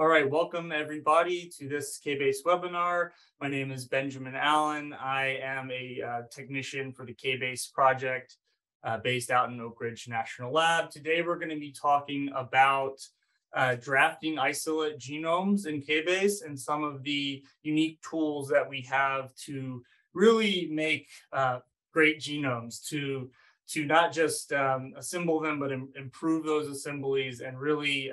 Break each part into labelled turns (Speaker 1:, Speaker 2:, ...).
Speaker 1: All right, welcome everybody to this KBase webinar. My name is Benjamin Allen. I am a uh, technician for the KBase project uh, based out in Oak Ridge National Lab. Today we're going to be talking about uh, drafting isolate genomes in KBase and some of the unique tools that we have to really make uh, great genomes to to not just um, assemble them, but Im- improve those assemblies and really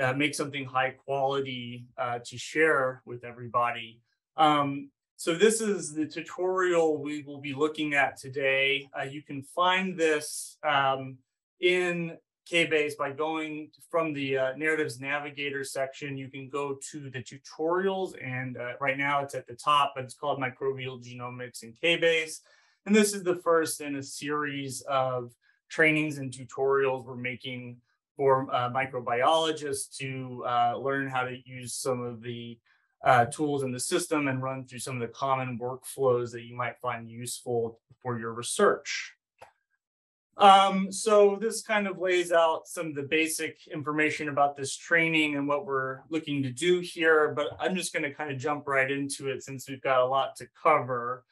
Speaker 1: uh, make something high quality uh, to share with everybody. Um, so this is the tutorial we will be looking at today. Uh, you can find this um, in KBase by going from the uh, narratives navigator section. You can go to the tutorials and uh, right now it's at the top, but it's called microbial genomics in KBase. And this is the first in a series of trainings and tutorials we're making for uh, microbiologists to uh, learn how to use some of the uh, tools in the system and run through some of the common workflows that you might find useful for your research. Um, so this kind of lays out some of the basic information about this training and what we're looking to do here, but I'm just going to kind of jump right into it since we've got a lot to cover.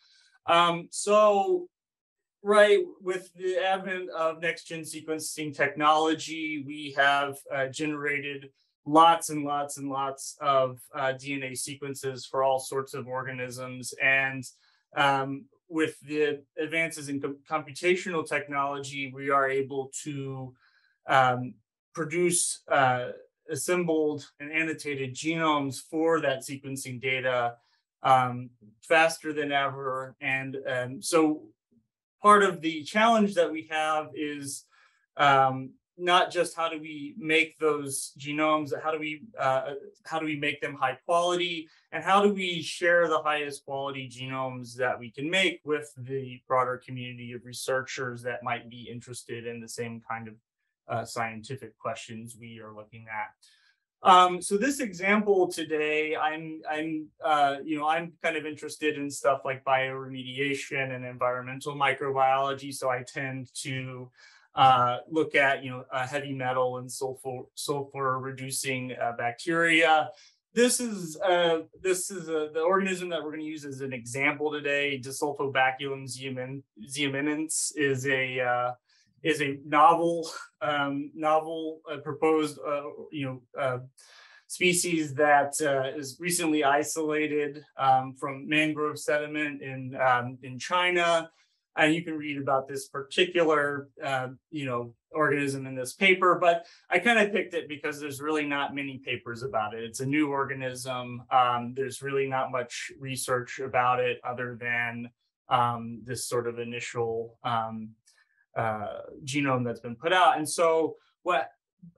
Speaker 1: Um, so right with the advent of next gen sequencing technology we have uh, generated lots and lots and lots of uh, dna sequences for all sorts of organisms. And um, with the advances in com- computational technology we are able to um, produce uh, assembled and annotated genomes for that sequencing data um, faster than ever. And um, so part of the challenge that we have is um, not just how do we make those genomes, how do we uh, how do we make them high quality, and how do we share the highest quality genomes that we can make with the broader community of researchers that might be interested in the same kind of uh, scientific questions we are looking at. Um, so this example today, I'm, I'm, uh, you know, I'm kind of interested in stuff like bioremediation and environmental microbiology. So I tend to uh, look at, you know, heavy metal and sulfur, sulfur reducing uh, bacteria. This is uh, this is the organism that we're going to use as an example today. Desulfobaculum xiamenense is a uh, is a novel, um, novel uh, proposed, uh, you know, uh, species that uh, is recently isolated um, from mangrove sediment in um, in China. And you can read about this particular, uh, you know, organism in this paper. But I kind of picked it because there's really not many papers about it. It's a new organism. Um, there's really not much research about it other than um, this sort of initial um, uh, genome that's been put out. And so what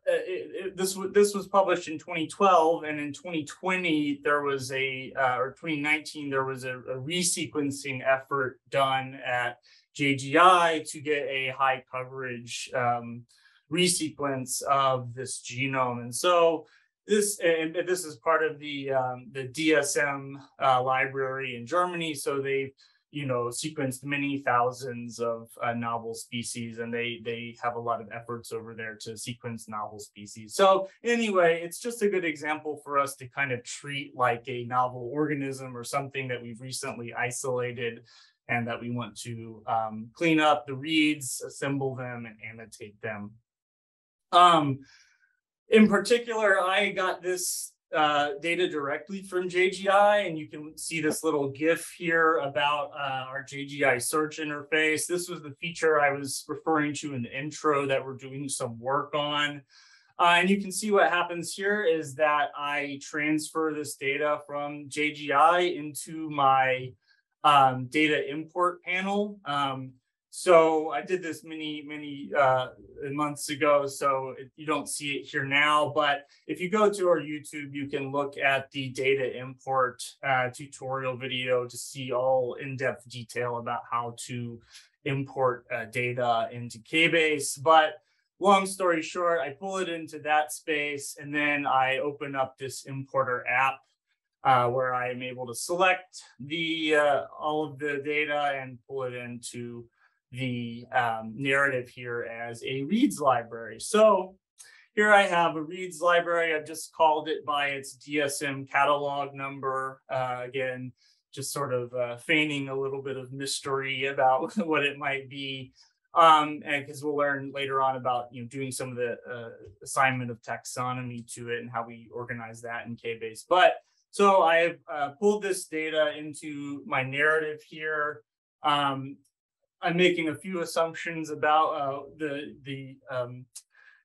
Speaker 1: uh, it, it, this this was published in 2012, and in 2020 there was a uh, or 2019 there was a, a, resequencing effort done at JGI to get a high coverage um, resequence of this genome, and so this and this is part of the um, the DSM uh, library in Germany. So they've you know sequenced many thousands of uh, novel species and they they have a lot of efforts over there to sequence novel species. So anyway it's just a good example for us to kind of treat like a novel organism or something that we've recently isolated and that we want to um, clean up the reads assemble them and annotate them. Um, in particular i got this uh, data directly from JGI, and you can see this little GIF here about uh, our JGI search interface. This was the feature I was referring to in the intro that we're doing some work on. Uh, and you can see what happens here is that I transfer this data from JGI into my um, data import panel. Um, so I did this many, many uh, months ago, so you don't see it here now. But if you go to our YouTube, you can look at the data import uh, tutorial video to see all in-depth detail about how to import uh, data into KBase. But long story short, I pull it into that space, and then I open up this importer app uh, where I am able to select the uh, all of the data and pull it into the um, narrative here as a reads library. So here I have a reads library. I've just called it by its DSM catalog number. Uh, again, just sort of uh, feigning a little bit of mystery about what it might be. Um, and because we'll learn later on about you know doing some of the uh, assignment of taxonomy to it and how we organize that in KBase. But so I've uh, pulled this data into my narrative here. Um, I'm making a few assumptions about uh, the the um,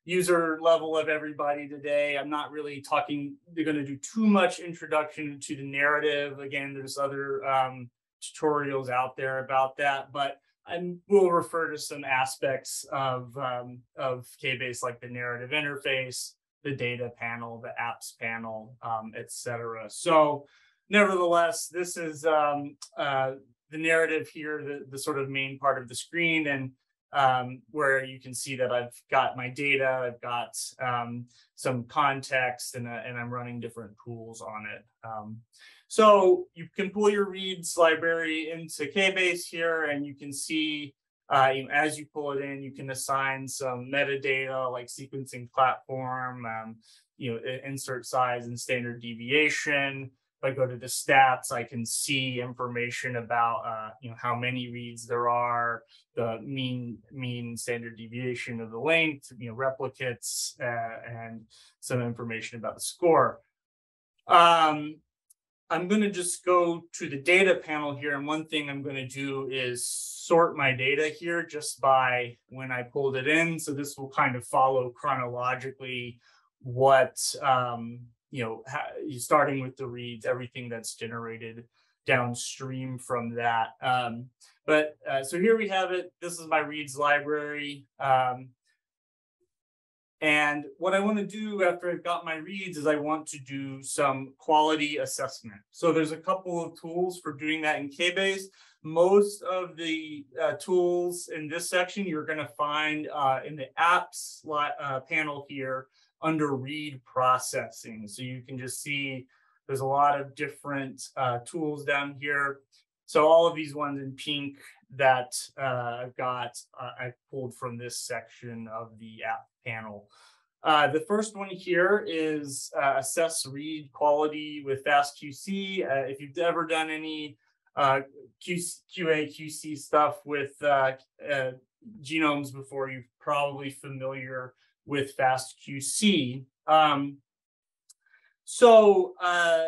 Speaker 1: user level of everybody today. I'm not really talking, they're going to do too much introduction to the narrative. Again, there's other um, tutorials out there about that, but I will refer to some aspects of, um, of KBase like the narrative interface, the data panel, the apps panel, um, etc. So nevertheless, this is um, uh, the narrative here, the, the sort of main part of the screen. And um, where you can see that I've got my data, I've got um, some context, and, uh, and I'm running different tools on it. Um, so you can pull your reads library into KBase here, and you can see uh, as you pull it in, you can assign some metadata like sequencing platform, um, you know, insert size and standard deviation. If I go to the stats, I can see information about uh, you know how many reads there are, the mean mean standard deviation of the length, you know replicates, uh, and some information about the score. Um, I'm going to just go to the data panel here, and one thing I'm going to do is sort my data here just by when I pulled it in. So this will kind of follow chronologically what um, you know, starting with the reads, everything that's generated downstream from that. Um, but uh, so here we have it. This is my reads library. Um, and what I want to do after I've got my reads is I want to do some quality assessment. So there's a couple of tools for doing that in KBase. Most of the uh, tools in this section you're going to find uh, in the apps uh, panel here under read processing. So you can just see there's a lot of different uh, tools down here. So all of these ones in pink that uh, got, uh, I pulled from this section of the app panel. Uh, the first one here is uh, assess read quality with FastQC. Uh, if you've ever done any uh, QA, QC stuff with genomes before, you're probably familiar with FastQC. Um, so uh,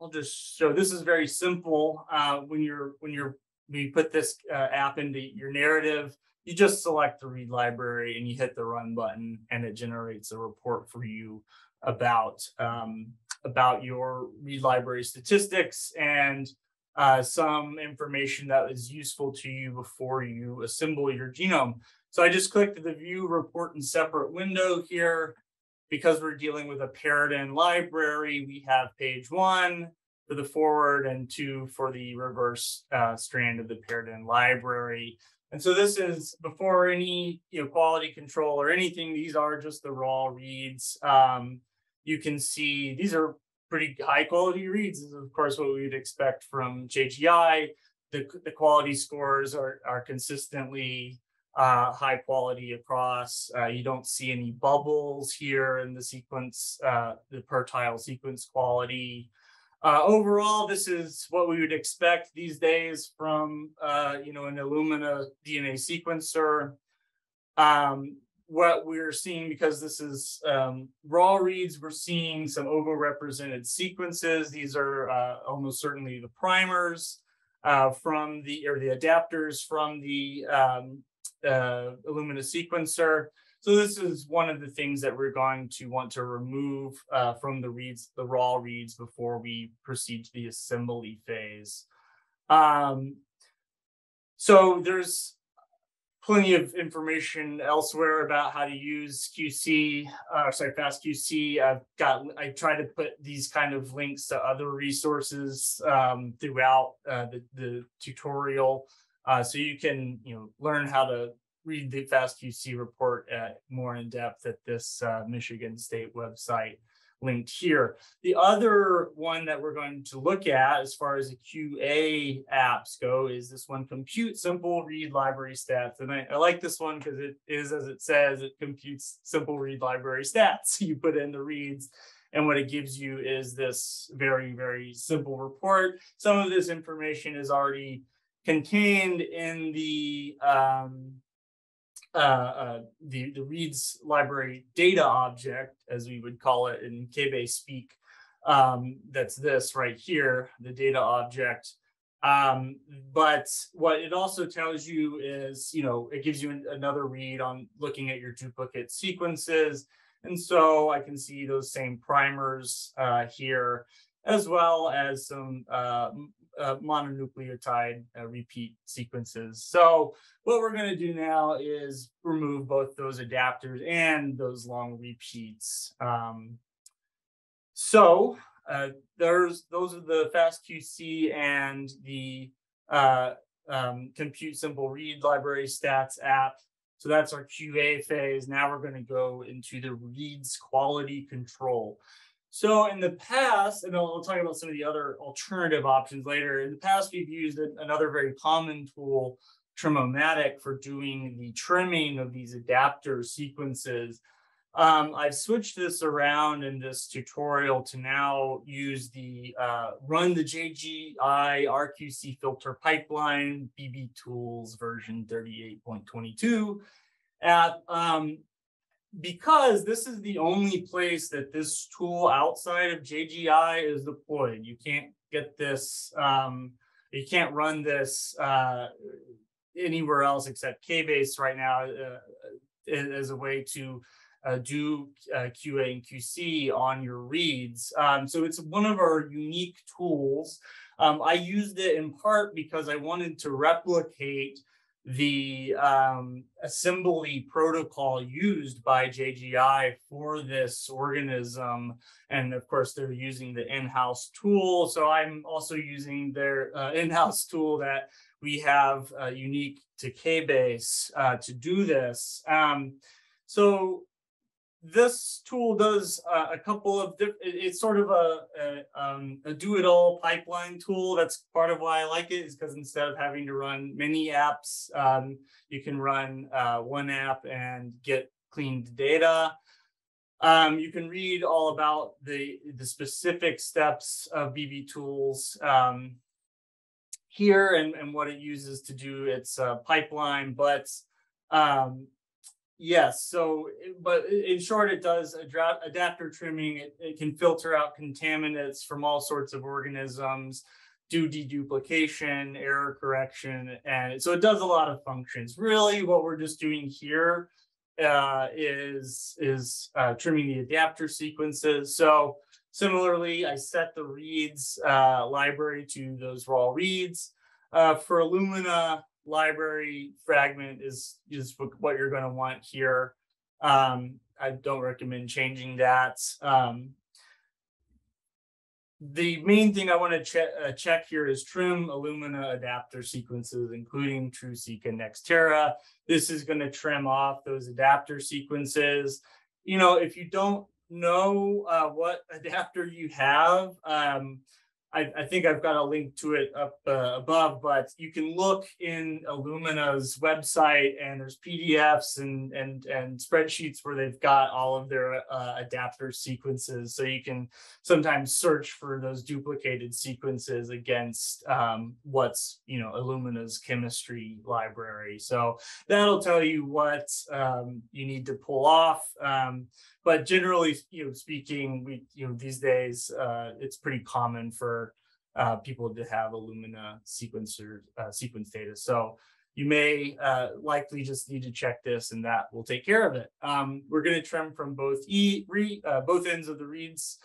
Speaker 1: I'll just show. This is very simple. Uh, when you're when you're when you put this uh, app into your narrative, you just select the read library and you hit the run button, and it generates a report for you about um, about your read library statistics and uh, some information that is useful to you before you assemble your genome. So I just clicked the view report in separate window here. Because we're dealing with a paired end library, we have page one for the forward and two for the reverse uh, strand of the paired end library. And so this is before any you know quality control or anything. These are just the raw reads. Um, you can see these are pretty high quality reads. This is of course what we would expect from JGI. The, the quality scores are, are consistently uh, high quality across. Uh, you don't see any bubbles here in the sequence, uh, the per tile sequence quality. Uh, overall, this is what we would expect these days from, uh, you know, an Illumina DNA sequencer. Um, what we're seeing, because this is um, raw reads, we're seeing some overrepresented sequences. These are uh, almost certainly the primers from the, or the adapters from the um, uh, Illumina sequencer. So this is one of the things that we're going to want to remove uh, from the reads, the raw reads before we proceed to the assembly phase. Um, so there's plenty of information elsewhere about how to use QC, uh, sorry, FastQC. I've got, I try to put these kind of links to other resources um, throughout uh, the, the tutorial. Uh, so you can, you know, learn how to read the FastQC report at more in depth at this uh, Michigan State website. linked here. The other one that we're going to look at as far as the QA apps go is this one, Compute Simple Read Library Stats. And I, I like this one because it is, as it says, it computes simple read library stats. You put in the reads and what it gives you is this very, very simple report. Some of this information is already contained in the um, uh, uh, the, the reads library data object, as we would call it in KBase speak. Um, that's this right here, the data object. Um, but what it also tells you is, you know, it gives you an, another read on looking at your duplicate sequences. And so I can see those same primers uh, here, as well as some uh, uh, mononucleotide uh, repeat sequences. So what we're going to do now is remove both those adapters and those long repeats. Um, so uh, there's those are the FastQC and the uh, um, Compute Simple Read Library Stats app. So that's our QA phase. Now we're going to go into the reads quality control. So in the past, and I'll, talk about some of the other alternative options later. In the past, we've used another very common tool, Trimmomatic, for doing the trimming of these adapter sequences. Um, I've switched this around in this tutorial to now use the uh, run the JGI RQC filter pipeline BB tools version 38.22 at um, because this is the only place that this tool outside of JGI is deployed. You can't get this, um, you can't run this uh, anywhere else except KBase right now uh, as a way to uh, do uh, QA and QC on your reads. Um, so it's one of our unique tools. Um, I used it in part because I wanted to replicate the um, assembly protocol used by JGI for this organism. And of course, they're using the in-house tool. So I'm also using their uh, in-house tool that we have uh, unique to KBase uh, to do this. Um, so this tool does uh, a couple of it's sort of a, a, um, a do-it-all pipeline tool. That's part of why I like it is because instead of having to run many apps, um, you can run uh, one app and get cleaned data. Um, you can read all about the, the specific steps of BB tools um, here and, and what it uses to do its uh, pipeline, but um, Yes. So, but in short, it does adapter trimming. It, it can filter out contaminants from all sorts of organisms, do deduplication, error correction, and so it does a lot of functions. Really, what we're just doing here uh, is is uh, trimming the adapter sequences. So similarly, I set the reads uh, library to those raw reads. Uh, for Illumina, library fragment is is what you're going to want here. Um, I don't recommend changing that. Um, the main thing I want to che uh, check here is trim Illumina adapter sequences, including TruSeq and Nextera. This is going to trim off those adapter sequences. You know, if you don't know uh, what adapter you have, um, I, I, think I've got a link to it up uh, above, but you can look in Illumina's website and there's PDFs and, and, and spreadsheets where they've got all of their uh, adapter sequences. So you can sometimes search for those duplicated sequences against um, what's, you know, Illumina's chemistry library. So that'll tell you what um, you need to pull off. Um, but generally, you know, speaking, we you know these days uh, it's pretty common for uh, people to have Illumina sequencer uh, sequence data. So you may uh, likely just need to check this, and that will take care of it. Um, we're going to trim from both e re, uh, both ends of the reads.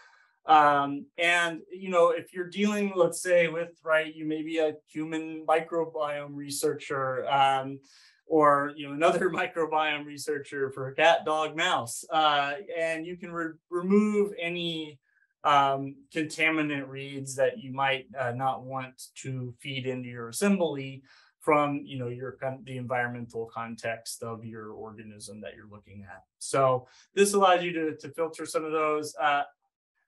Speaker 1: Um, and you know, if you're dealing, let's say, with right, you may be a human microbiome researcher. Um, or you know another microbiome researcher for a cat, dog, mouse, uh, and you can re remove any um, contaminant reads that you might uh, not want to feed into your assembly from you know your the environmental context of your organism that you're looking at. So this allows you to, to filter some of those. Uh,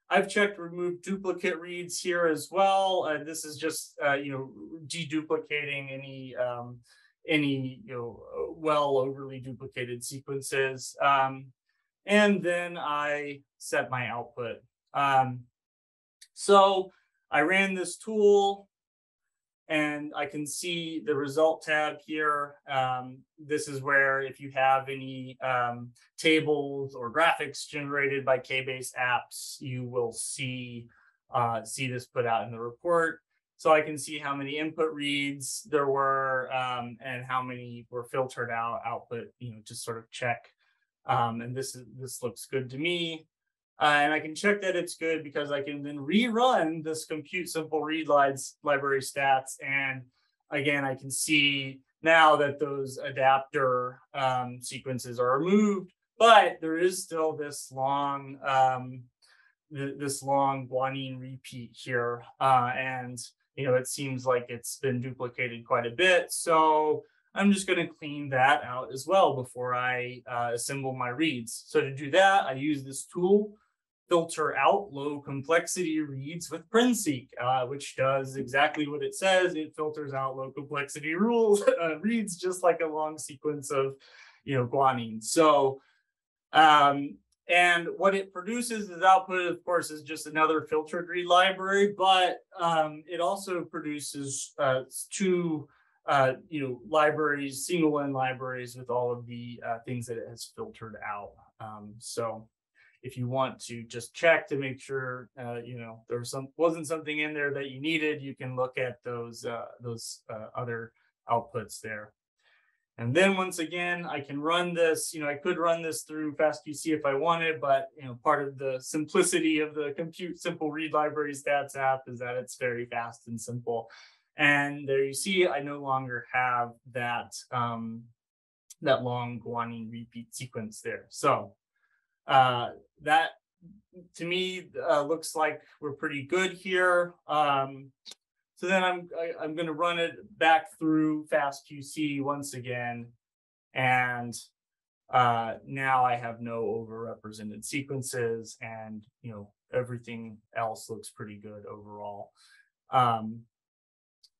Speaker 1: I've checked remove duplicate reads here as well. Uh, this is just, uh, you know, deduplicating any, um, any, you know, well overly duplicated sequences. Um, and then I set my output. Um, so I ran this tool and I can see the result tab here. Um, this is where if you have any um, tables or graphics generated by KBase apps, you will see uh, see this put out in the report. So I can see how many input reads there were um, and how many were filtered out, output, you know, just sort of check. Um, and this is this looks good to me. Uh, and I can check that it's good because I can then rerun this compute simple read lines library stats. And again, I can see now that those adapter um, sequences are removed, but there is still this long, um, th this long guanine repeat here. Uh, and, you know, it seems like it's been duplicated quite a bit. So I'm just going to clean that out as well before I uh, assemble my reads. So to do that, I use this tool filter out low complexity reads with PrinSeq, uh, which does exactly what it says. It filters out low complexity rules, uh, reads just like a long sequence of, you know, guanine. So, um, and what it produces as output, of course, is just another filtered read library, but um, it also produces uh, two, uh, you know, libraries, single end libraries with all of the uh, things that it has filtered out. Um, so if you want to just check to make sure uh, you know there was some wasn't something in there that you needed, you can look at those uh, those uh, other outputs there. And then once again, I can run this, you know, I could run this through FastQC if I wanted, but you know, part of the simplicity of the compute simple read library stats app is that it's very fast and simple. And there you see, I no longer have that um, that long guanine repeat sequence there. So uh, that to me uh, looks like we're pretty good here. Um, so then I'm I, am i am going to run it back through FastQC once again, and uh, now I have no overrepresented sequences, and you know everything else looks pretty good overall. Um,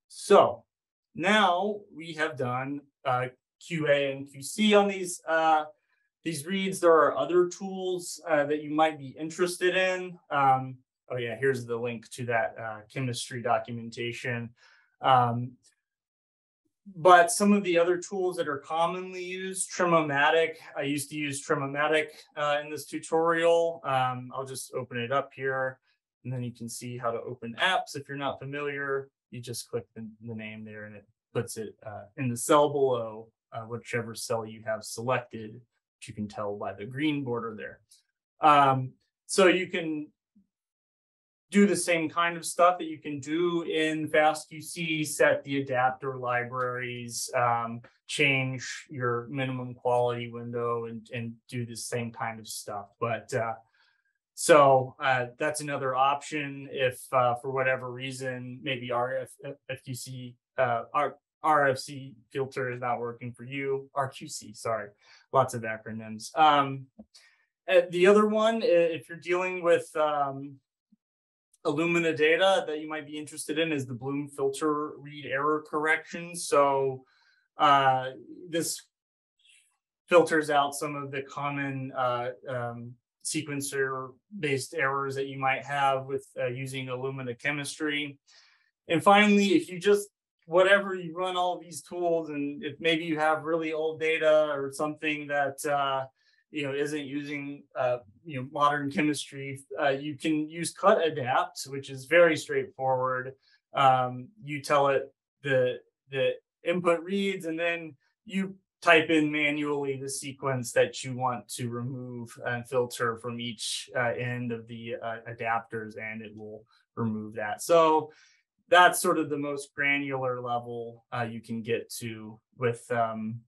Speaker 1: so now we have done uh, QA and QC on these uh, these reads, there are other tools uh, that you might be interested in. Um, oh yeah, here's the link to that uh, chemistry documentation. Um, but some of the other tools that are commonly used, Trimmomatic. I used to use Trimmomatic uh, in this tutorial. Um, I'll just open it up here and then you can see how to open apps. If you're not familiar, you just click the, the name there and it puts it uh, in the cell below, uh, whichever cell you have selected which you can tell by the green border there. Um, so you can do the same kind of stuff that you can do in FastQC, set the adapter libraries, um, change your minimum quality window and, and do the same kind of stuff. But uh, so uh, that's another option if uh, for whatever reason, maybe RF, FQC, uh, RFC filter is not working for you, RQC, sorry, lots of acronyms. Um, the other one, if you're dealing with um, Illumina data that you might be interested in is the Bloom filter read error correction. So uh, this filters out some of the common uh, um, sequencer based errors that you might have with uh, using Illumina chemistry. And finally, if you just whatever you run all these tools and if maybe you have really old data or something that uh, you know isn't using uh, you know modern chemistry uh, you can use cut adapt which is very straightforward um, you tell it the the input reads and then you type in manually the sequence that you want to remove and filter from each uh, end of the uh, adapters and it will remove that so that's sort of the most granular level uh, you can get to with um,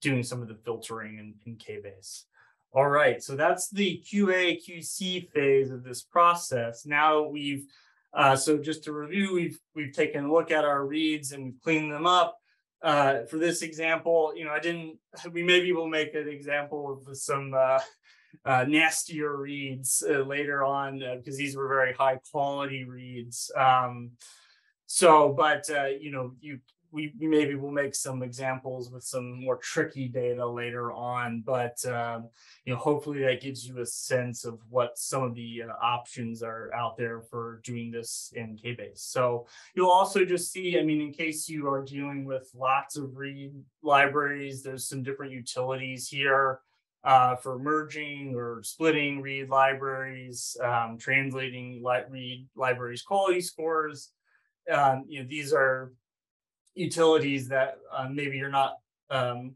Speaker 1: doing some of the filtering in, in KBase. All right, so that's the QA QC phase of this process. Now we've uh, so just to review, we've we've taken a look at our reads and we've cleaned them up. Uh, for this example, you know, I didn't. We maybe will make an example of some uh, uh, nastier reads uh, later on because these were very high quality reads. Um, so, but you know, you we, maybe will make some examples with some more tricky data later on, but um, you know, hopefully that gives you a sense of what some of the uh, options are out there for doing this in KBase. So you'll also just see, I mean, in case you are dealing with lots of read libraries, there's some different utilities here uh, for merging or splitting read libraries, um, translating li read libraries quality scores. Um, you know, these are utilities that uh, maybe you're not um,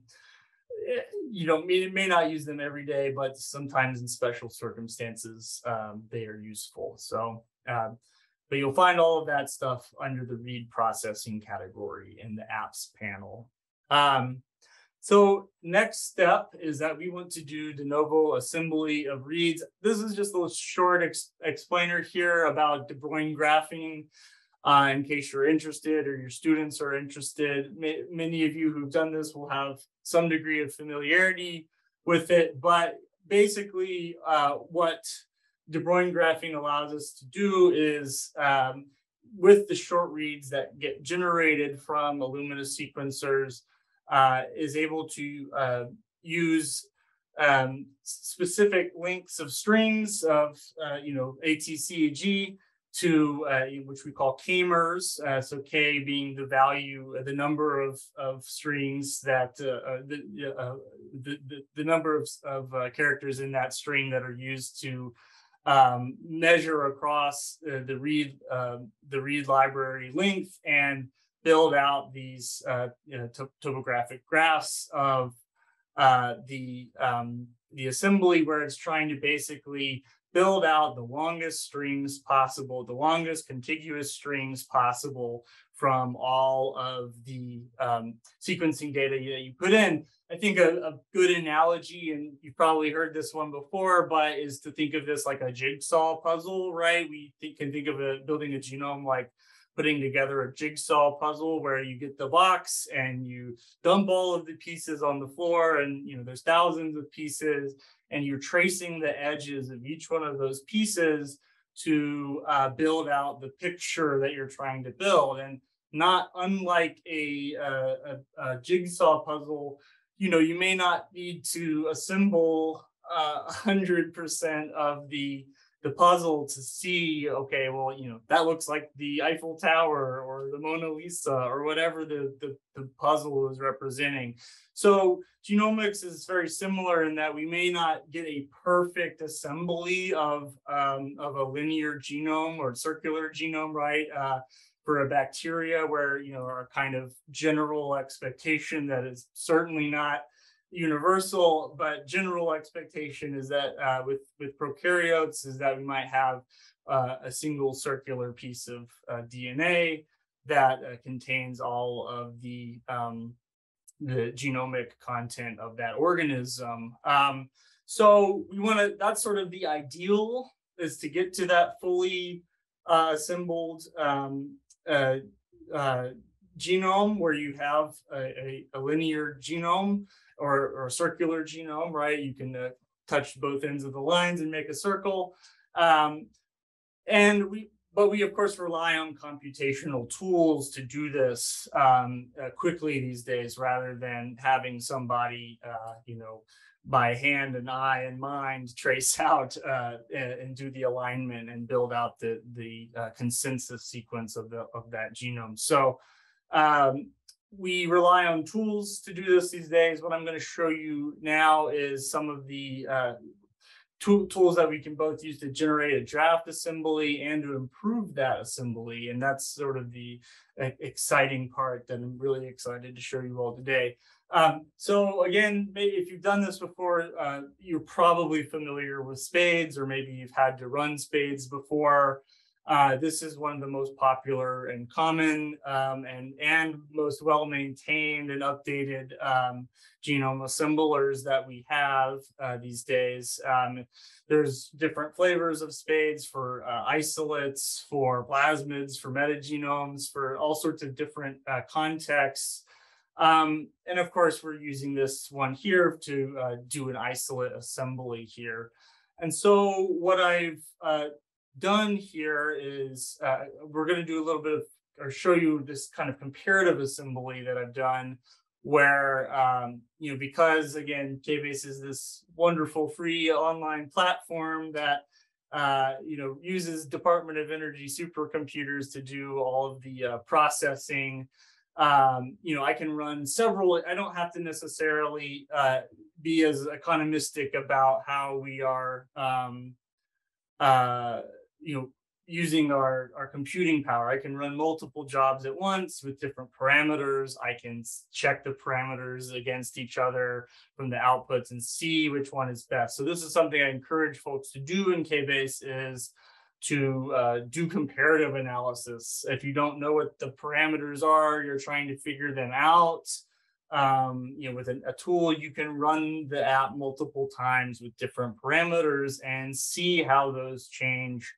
Speaker 1: you know may, may not use them every day but sometimes in special circumstances um, they are useful so um, but you'll find all of that stuff under the read processing category in the apps panel um, so next step is that we want to do de novo assembly of reads. This is just a short ex explainer here about De Bruijn graphing uh, in case you're interested or your students are interested. many of you who've done this will have some degree of familiarity with it, but basically uh, what De Bruijn graphing allows us to do is um, with the short reads that get generated from Illumina sequencers uh, is able to uh, use um, specific lengths of strings of, uh, you know, ATCG to uh, which we call k-mers. Uh, so k being the value, uh, the number of, of strings that uh, uh the, uh, the, the, the number of, of characters in that string that are used to um, measure across the read the read library length and build out these you know, topographic graphs of the um, the assembly where it's trying to basically build out the longest strings possible, the longest contiguous strings possible from all of the um, sequencing data that you put in. I think a, a, good analogy, and you've probably heard this one before, but is to think of this like a jigsaw puzzle, right? We think, can think of a, building a genome like putting together a jigsaw puzzle where you get the box and you dump all of the pieces on the floor and you know there's thousands of pieces and you're tracing the edges of each one of those pieces to uh, build out the picture that you're trying to build. And not unlike a, a, a, jigsaw puzzle you know you may not need to assemble uh, 100% of the the puzzle to see, okay, well, you know, that looks like the Eiffel Tower or the Mona Lisa or whatever the, the, the puzzle is representing. So genomics is very similar in that we may not get a perfect assembly of, um, of a linear genome or circular genome, right? Uh, for a bacteria where, you know, our kind of general expectation that is certainly not universal, but general expectation is that uh, with with prokaryotes is that we might have uh, a single circular piece of uh, DNA that uh, contains all of the um, the genomic content of that organism. Um, so we want to. That's sort of the ideal is to get to that fully uh, assembled um, uh, genome where you have a, a, a linear genome or, or circular genome, right? You can uh, touch both ends of the lines and make a circle. Um, and we, but we of course rely on computational tools to do this um, uh, quickly these days, rather than having somebody, uh, you know, by hand and eye and mind trace out uh, and, and, do the alignment and build out the the uh, consensus sequence of the of that genome. So um, we rely on tools to do this these days. What I'm going to show you now is some of the uh, tool, tools that we can both use to generate a draft assembly and to improve that assembly. And that's sort of the uh, exciting part that I'm really excited to show you all today. Um, so again, if you've done this before, uh, you're probably familiar with spades, or maybe you've had to run spades before. Uh, this is one of the most popular and common um, and, and most well maintained and updated um, genome assemblers that we have uh, these days. Um, there's different flavors of spades for uh, isolates, for plasmids, for metagenomes, for all sorts of different uh, contexts. Um, and of course, we're using this one here to uh, do an isolate assembly here. And so what I've uh, done here is uh, we're going to do a little bit of or show you this kind of comparative assembly that I've done where um, you know because again KBase is this wonderful free online platform that uh, you know uses Department of Energy supercomputers to do all of the uh, processing. Um, you know, I can run several. I don't have to necessarily uh, be as economistic about how we are. Um, uh, you know using our, our computing power. I can run multiple jobs at once with different parameters. I can check the parameters against each other from the outputs and see which one is best. So this is something I encourage folks to do in KBase is to uh, do comparative analysis. If you don't know what the parameters are, you're trying to figure them out. Um, you know, with a, a tool, you can run the app multiple times with different parameters and see how those change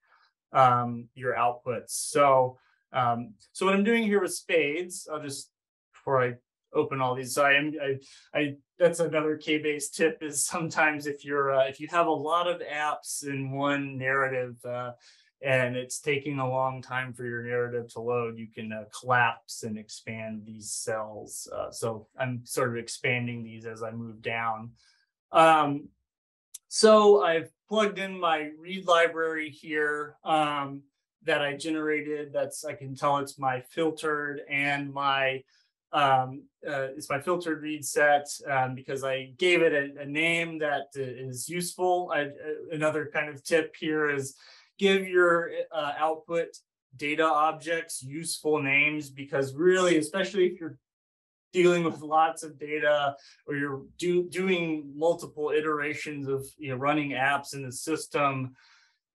Speaker 1: um, your outputs. So, um, so what I'm doing here with spades, I'll just, before I open all these, so I am, I, I that's another KBase tip is sometimes if you're, uh, if you have a lot of apps in one narrative, uh, and it's taking a long time for your narrative to load, you can uh, collapse and expand these cells. Uh, so I'm sort of expanding these as I move down. Um, so I've plugged in my read library here um, that I generated. That's I can tell it's my filtered and my um, uh, it's my filtered read set um, because I gave it a, a name that is useful. I, uh, another kind of tip here is give your uh, output data objects useful names because really, especially if you're dealing with lots of data or you're do, doing multiple iterations of you know running apps in the system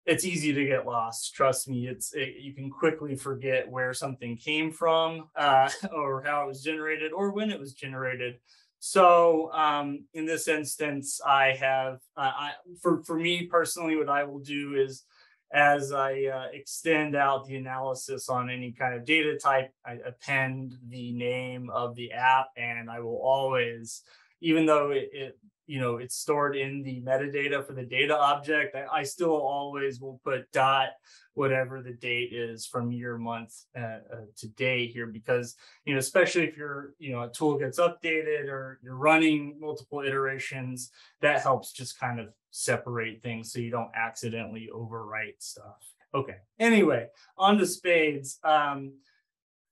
Speaker 1: it's easy to get lost. Trust me it's it, you can quickly forget where something came from uh, or how it was generated or when it was generated. So um, in this instance i have uh, I, for for me personally what i will do is as I uh, extend out the analysis on any kind of data type, I append the name of the app, and I will always, even though it, it you know it's stored in the metadata for the data object, I, I, still always will put dot whatever the date is from year month uh, uh, to day here because you know especially if your you know a tool gets updated or you're running multiple iterations that helps just kind of separate things so you don't accidentally overwrite stuff. Okay. Anyway, on to spades. Um,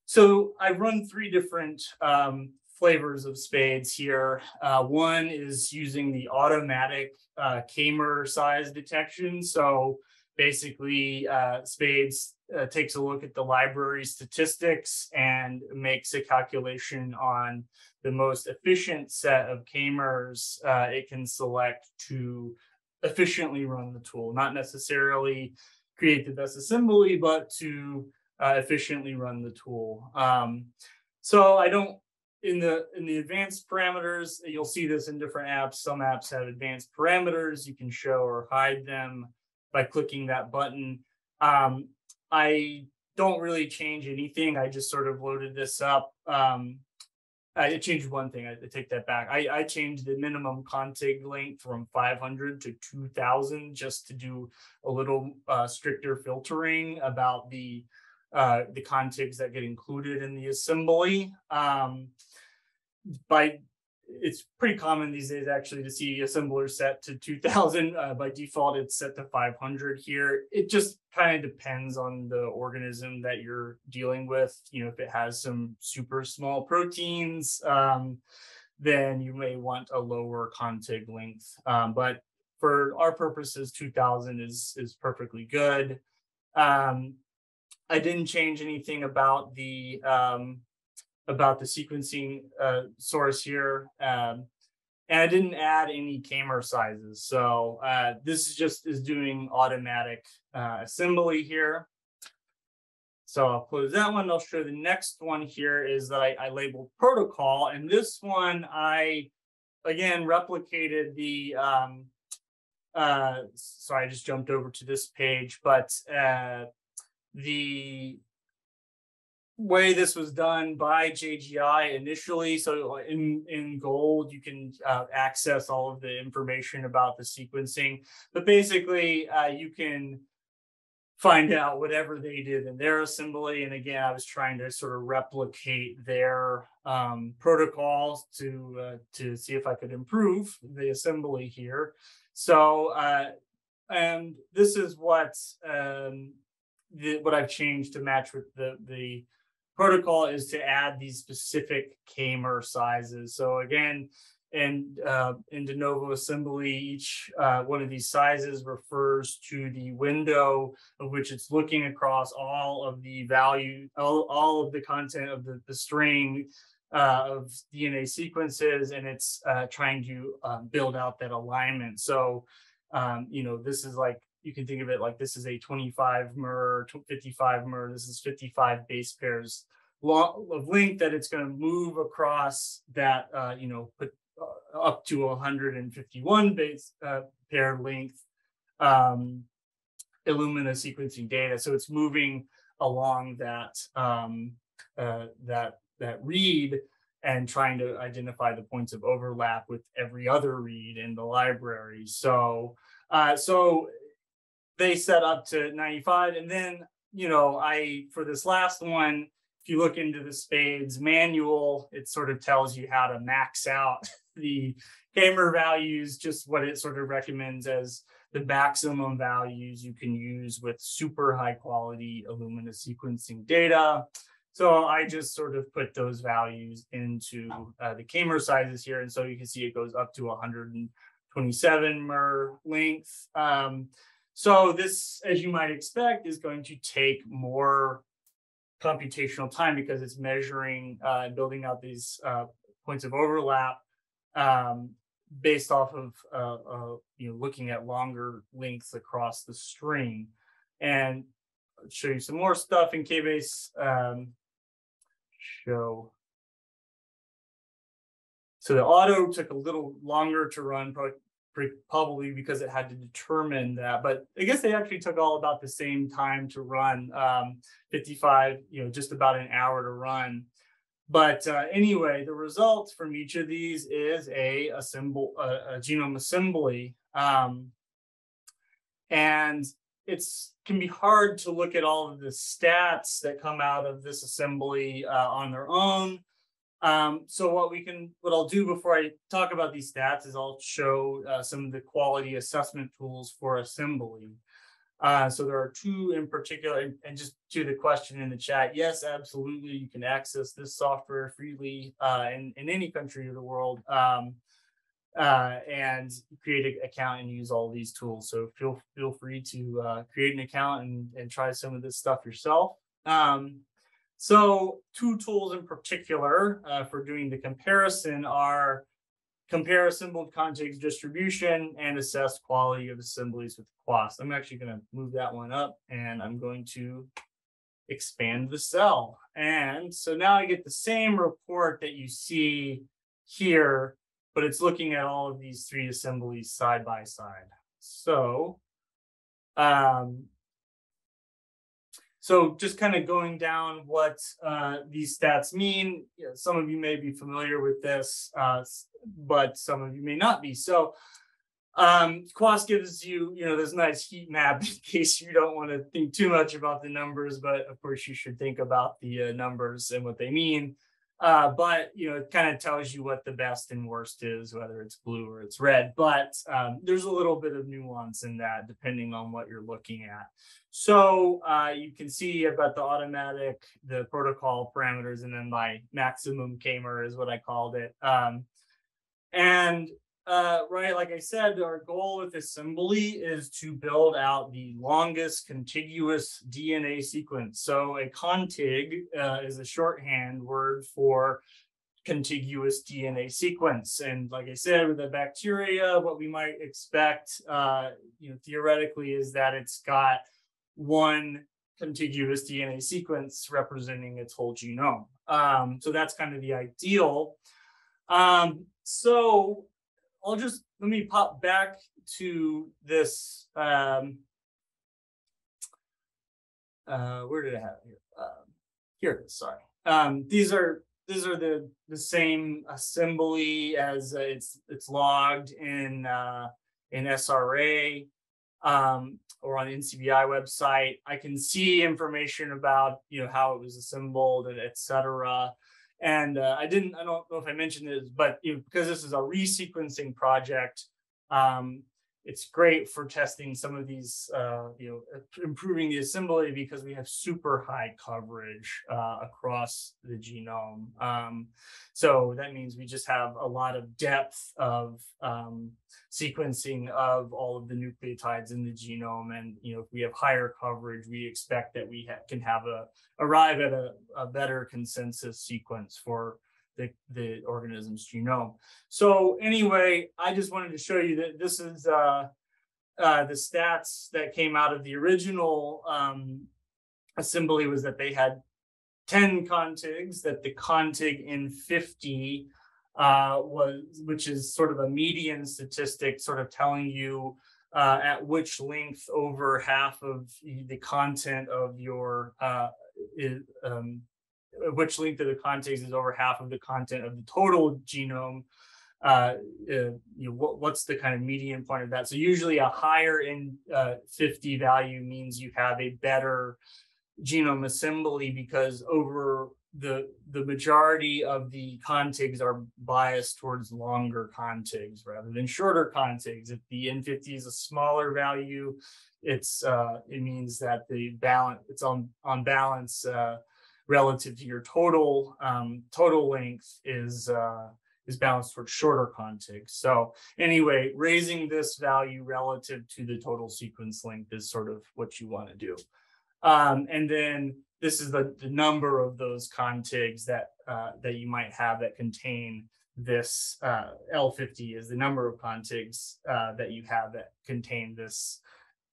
Speaker 1: so I run three different um, flavors of spades here. Uh, one is using the automatic uh, K-mer size detection. So basically, uh, spades uh, takes a look at the library statistics and makes a calculation on the most efficient set of K-mers uh, it can select to efficiently run the tool, not necessarily create the best assembly, but to uh, efficiently run the tool. Um, so I don't in the in the advanced parameters, you'll see this in different apps. Some apps have advanced parameters. You can show or hide them by clicking that button. Um, I don't really change anything. I just sort of loaded this up um, I changed one thing. I, take that back. I, I changed the minimum contig length from 500 to 2000 just to do a little uh, stricter filtering about the uh, the contigs that get included in the assembly. Um, by it's pretty common these days actually to see assemblers set to 2000 uh, by default it's set to 500 here. It just kind of depends on the organism that you're dealing with. You know if it has some super small proteins um, then you may want a lower contig length. Um, but for our purposes 2000 is is perfectly good. Um, i didn't change anything about the um, about the sequencing uh, source here. Um, and I didn't add any K-mer sizes. So uh, this is just is doing automatic uh, assembly here. So I'll close that one. I'll show the next one here is that I, I labeled protocol. And this one, I, again, replicated the, um, uh, sorry, I just jumped over to this page, but uh, the way this was done by JGI initially. So in, in gold, you can uh, access all of the information about the sequencing, but basically uh, you can find out whatever they did in their assembly. And again, I was trying to sort of replicate their um, protocols to uh, to see if I could improve the assembly here. So, uh, and this is what um, the, what I've changed to match with the the protocol is to add these specific K-mer sizes. So again, and uh, in de novo assembly, each uh, one of these sizes refers to the window of which it's looking across all of the value, all, all of the content of the, the string uh, of DNA sequences, and it's uh, trying to um, build out that alignment. So, um, you know, this is like, you can think of it like this is a 25 mer, 55 mer, this is 55 base pairs of length that it's going to move across that, uh, you know, put uh, up to 151 base uh, pair length um, Illumina sequencing data. So it's moving along that um, uh, that that read and trying to identify the points of overlap with every other read in the library. So uh, so they set up to 95, and then you know I for this last one. If you look into the spades manual, it sort of tells you how to max out the K-mer values, just what it sort of recommends as the maximum values you can use with super high quality Illumina sequencing data. So I just sort of put those values into uh, the K-mer sizes here. And so you can see it goes up to 127 mer length. Um, so this, as you might expect, is going to take more computational time because it's measuring uh, and building out these uh, points of overlap um, based off of uh, uh, you know looking at longer lengths across the string. And I'll show you some more stuff in KBase. Um, show. So the auto took a little longer to run, probably because it had to determine that. But I guess they actually took all about the same time to run, um, 55, you know, just about an hour to run. But uh, anyway, the results from each of these is a, a, symbol, a, a genome assembly. Um, and it's can be hard to look at all of the stats that come out of this assembly uh, on their own. Um, so what we can, what I'll do before I talk about these stats is I'll show uh, some of the quality assessment tools for assembly. Uh, so there are two in particular, and, just to the question in the chat, yes, absolutely, you can access this software freely uh, in, in any country of the world um, uh, and create an account and use all these tools. So feel feel free to uh, create an account and, and try some of this stuff yourself. Um, so two tools in particular uh, for doing the comparison are compare assembled contigs distribution and assess quality of assemblies with QUAST. I'm actually going to move that one up and I'm going to expand the cell. And so now I get the same report that you see here, but it's looking at all of these three assemblies side by side. So um, so just kind of going down what uh, these stats mean. You know, some of you may be familiar with this, uh, but some of you may not be. So um, QUAST gives you, you know, this nice heat map in case you don't want to think too much about the numbers, but of course you should think about the uh, numbers and what they mean. Uh, but you know, it kind of tells you what the best and worst is, whether it's blue or it's red. But um, there's a little bit of nuance in that, depending on what you're looking at. So uh, you can see I've got the automatic, the protocol parameters, and then my maximum K-mer is what I called it. Um, and uh, right, like I said, our goal with assembly is to build out the longest contiguous DNA sequence. So a contig uh, is a shorthand word for contiguous DNA sequence. And like I said, with the bacteria, what we might expect, uh, you know, theoretically, is that it's got one contiguous DNA sequence representing its whole genome. Um, so that's kind of the ideal. Um, so I'll just let me pop back to this. Um, uh, where did I have it here? Um, here it is, sorry. Um, these are, these are the, the same assembly as uh, it's, it's logged in, uh, in SRA. Um, or on the NCBI website. I can see information about, you know, how it was assembled and et cetera. And uh, I didn't, I don't know if I mentioned this, but because this is a resequencing project, um, it's great for testing some of these, uh, you know, improving the assembly because we have super high coverage uh, across the genome. Um, so that means we just have a lot of depth of um, sequencing of all of the nucleotides in the genome. And, you know, if we have higher coverage, we expect that we ha can have a, arrive at a, a better consensus sequence for the, the organism's genome. So anyway, I just wanted to show you that this is uh, uh, the stats that came out of the original um, assembly was that they had 10 contigs, that the contig N50 uh, was, which is sort of a median statistic, sort of telling you uh, at which length over half of the content of your uh, is, um, which length of the contigs is over half of the content of the total genome. Uh, uh, you know, what, what's the kind of median point of that? So usually a higher in uh, 50 value means you have a better genome assembly because over the the majority of the contigs are biased towards longer contigs rather than shorter contigs. If the N50 is a smaller value, it's uh, it means that the balance it's on on balance uh, relative to your total um, total length is uh, is balanced towards shorter contigs. So anyway, raising this value relative to the total sequence length is sort of what you want to do. Um, and then this is the, the number of those contigs that uh, that you might have that contain this uh, L50 is the number of contigs uh, that you have that contain this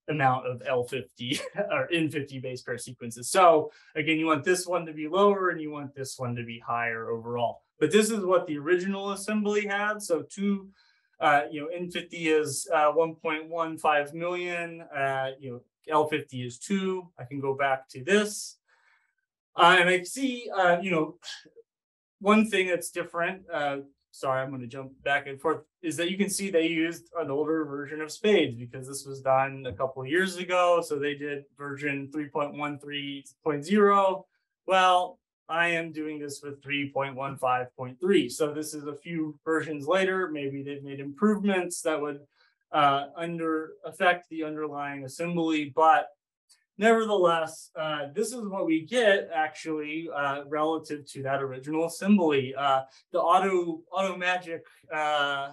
Speaker 1: amount of L50 or N50 base pair sequences. So again, you want this one to be lower and you want this one to be higher overall. But this is what the original assembly had. So two, uh, you know, N50 is uh, 1.15 million, uh, you know, L50 is two. I can go back to this. Uh, and I see, uh, you know, one thing that's different, uh, sorry, I'm going to jump back and forth, is that you can see they used an older version of Spades because this was done a couple years ago. So they did version 3.13.0. Well, I am doing this with 3.15.3. So this is a few versions later. Maybe they've made improvements that would uh, under affect the underlying assembly, but nevertheless, uh, this is what we get actually uh, relative to that original assembly. Uh, the auto auto magic uh,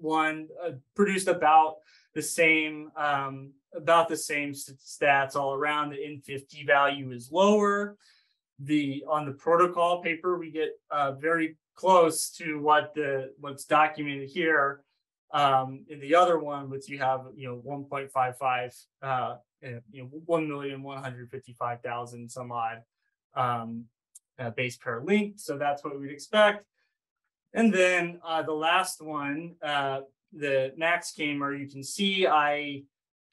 Speaker 1: one uh, produced about the same um, about the same stats all around. The N50 value is lower. The on the protocol paper we get uh, very close to what the what's documented here. Um, in the other one, which you have, you know, 1.55 uh, you know, 1,155,000 some odd um, uh, base pair linked. So that's what we'd expect. And then uh, the last one, uh, the max K-mer, you can see I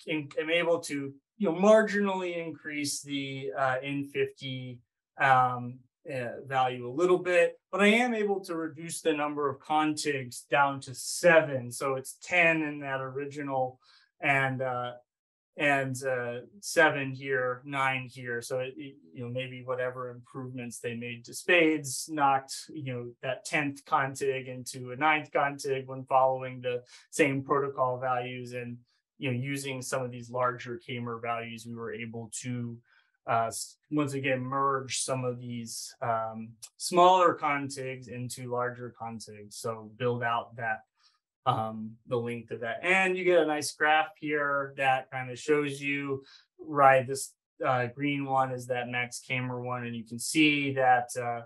Speaker 1: am, am, able to you know marginally increase the uh, N50 um, uh, value a little bit, but I am able to reduce the number of contigs down to seven. So it's 10 in that original and uh, and uh, seven here, nine here. So it, it, you know maybe whatever improvements they made to spades knocked you know that tenth contig into a ninth contig when following the same protocol values and you know using some of these larger Kmer values, we were able to uh, once again merge some of these um, smaller contigs into larger contigs. So build out that um, the length of that. And you get a nice graph here that kind of shows you, right, this uh, green one is that Max K-mer one, and you can see that uh,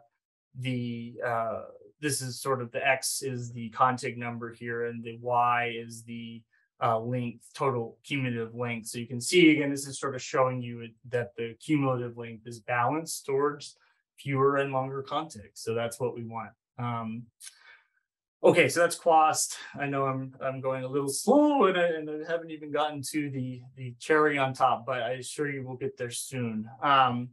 Speaker 1: the uh, this is sort of the X is the contig number here, and the Y is the uh, length, total cumulative length. So you can see again, this is sort of showing you that the cumulative length is balanced towards fewer and longer contigs. So that's what we want. Um, Okay, so that's Quast. I know I'm I'm going a little slow and I, and I haven't even gotten to the the cherry on top, but I assure you we'll get there soon. Um,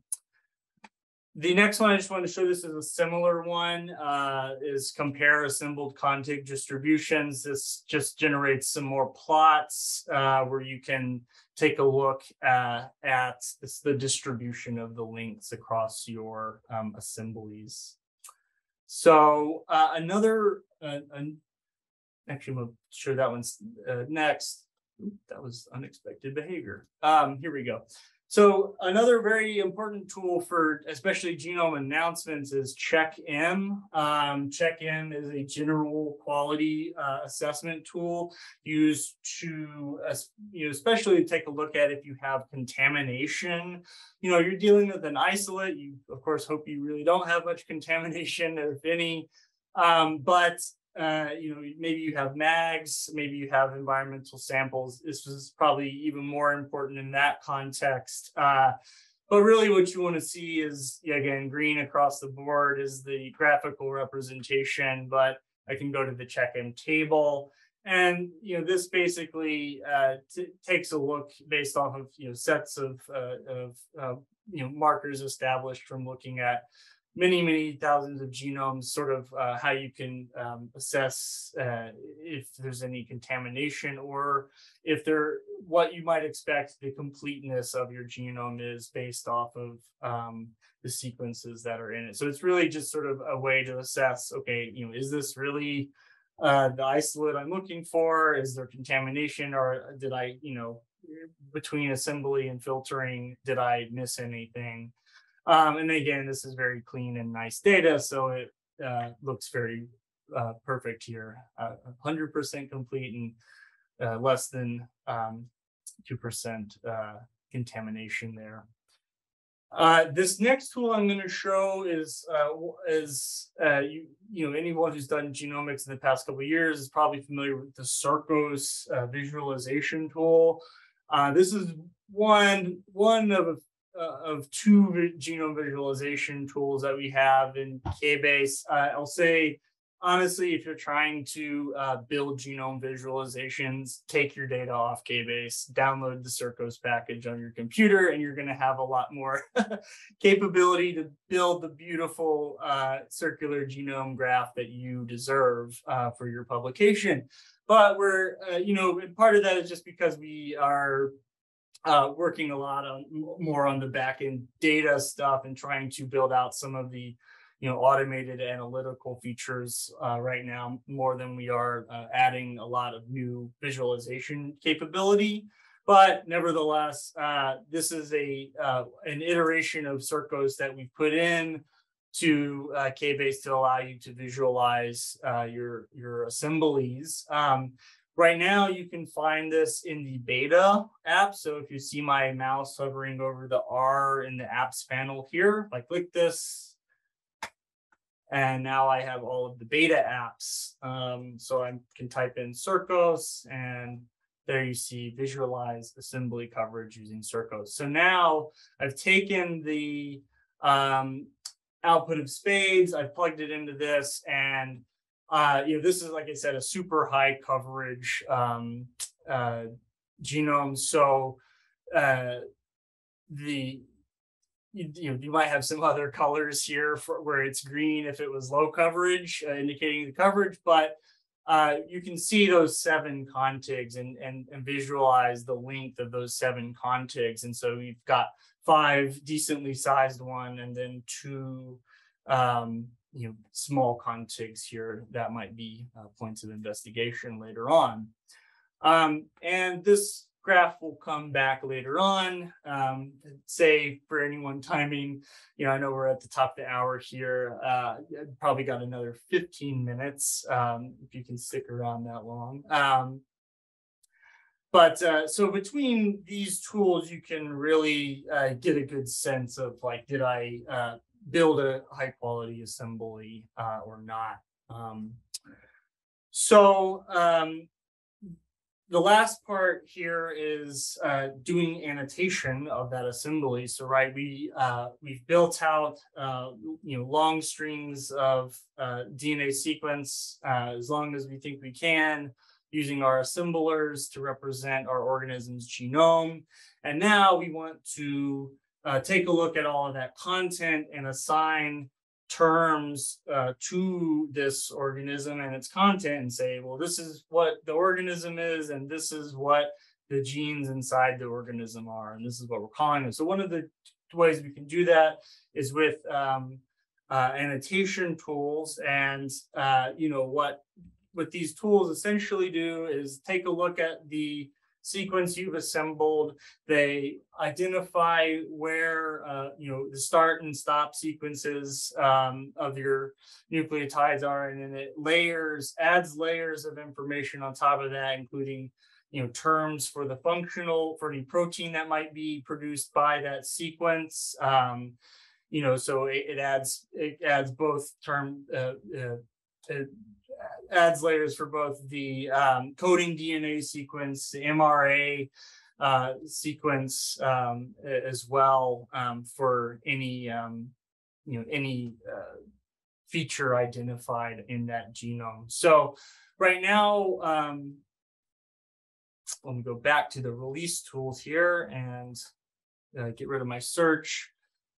Speaker 1: the next one, I just want to show this is a similar one, uh, is compare assembled contig distributions. This just generates some more plots uh, where you can take a look uh, at the distribution of the links across your um, assemblies. So uh, another, uh, an, actually, going show that one's uh, next. that was unexpected behavior. Um, here we go. So another very important tool for especially genome announcements is CheckM. Um, CheckM is a general quality uh, assessment tool used to, uh, you know, especially take a look at if you have contamination. You know, you're dealing with an isolate. You, of course, hope you really don't have much contamination, if any. Um, but uh, you know, maybe you have mags, maybe you have environmental samples. This is probably even more important in that context. Uh, but really what you want to see is, yeah, again, green across the board is the graphical representation, but I can go to the CheckM table. And, you know, this basically uh, takes a look based off of, you know, sets of, uh, of uh, you know, markers established from looking at many, many thousands of genomes, sort of uh, how you can um, assess uh, if there's any contamination or if there, what you might expect the completeness of your genome is based off of um, the sequences that are in it. So it's really just sort of a way to assess, okay, you know, is this really uh, the isolate I'm looking for? Is there contamination or did I, you know, between assembly and filtering, did I miss anything? Um, and again, this is very clean and nice data, so it uh, looks very uh, perfect here. Uh, 100% complete and uh, less than 2% um, uh, contamination there. Uh, this next tool I'm going to show is is you you know anyone who's done genomics in the past couple of years is probably familiar with the Circos visualization tool. this is one one of uh, of two genome visualization tools that we have in KBase. Uh, I'll say, honestly, if you're trying to uh, build genome visualizations, take your data off KBase, download the Circos package on your computer, and you're going to have a lot more capability to build the beautiful uh, circular genome graph that you deserve uh, for your publication. But we're, uh, you know, part of that is just because we are uh, working a lot on more on the back end data stuff and trying to build out some of the you know automated analytical features uh, right now more than we are uh, adding a lot of new visualization capability but nevertheless uh, this is a uh, an iteration of circos that we've put in to uh, KBase to allow you to visualize uh, your your assemblies. Um, Right now, you can find this in the beta app. So if you see my mouse hovering over the R in the apps panel here, I click this, and now I have all of the beta apps. Um, so I can type in Circos and there you see visualize assembly coverage using Circos. So now I've taken the um, output of spades, I've plugged it into this and uh, you know, this is like I said, a super high coverage um, uh, genome. So uh, the you, you, know, you might have some other colors here for where it's green if it was low coverage, uh, indicating the coverage, but uh, you can see those seven contigs and, and, and visualize the length of those seven contigs. And so you've got five decently sized one and then two um, you know small contigs here that might be uh, points of investigation later on. Um, and this graph will come back later on. Um, say for anyone timing, you know, I know we're at the top of the hour here. Uh, probably got another 15 minutes um, if you can stick around that long. Um, but uh, so between these tools, you can really uh, get a good sense of like, did I uh, build a high quality assembly uh, or not. Um, so um, the last part here is uh, doing annotation of that assembly. So right, we uh, we've built out uh, you know long strings of uh, DNA sequence uh, as long as we think we can using our assemblers to represent our organism's genome. And now we want to uh, take a look at all of that content and assign terms uh, to this organism and its content and say, well, this is what the organism is, and this is what the genes inside the organism are, and this is what we're calling it. So one of the ways we can do that is with um, uh, annotation tools, and uh, you know what what these tools essentially do is take a look at the sequence you've assembled. They identify where, uh, you know, the start and stop sequences um, of your nucleotides are, and then it layers, adds layers of information on top of that, including, you know, terms for the functional, for any protein that might be produced by that sequence. Um, you know, so it, it adds it adds both term uh, uh, adds layers for both the um, coding DNA sequence, the MRA uh, sequence um, as well um, for any um, you know any uh, feature identified in that genome. So right now, um, let me go back to the release tools here and uh, get rid of my search.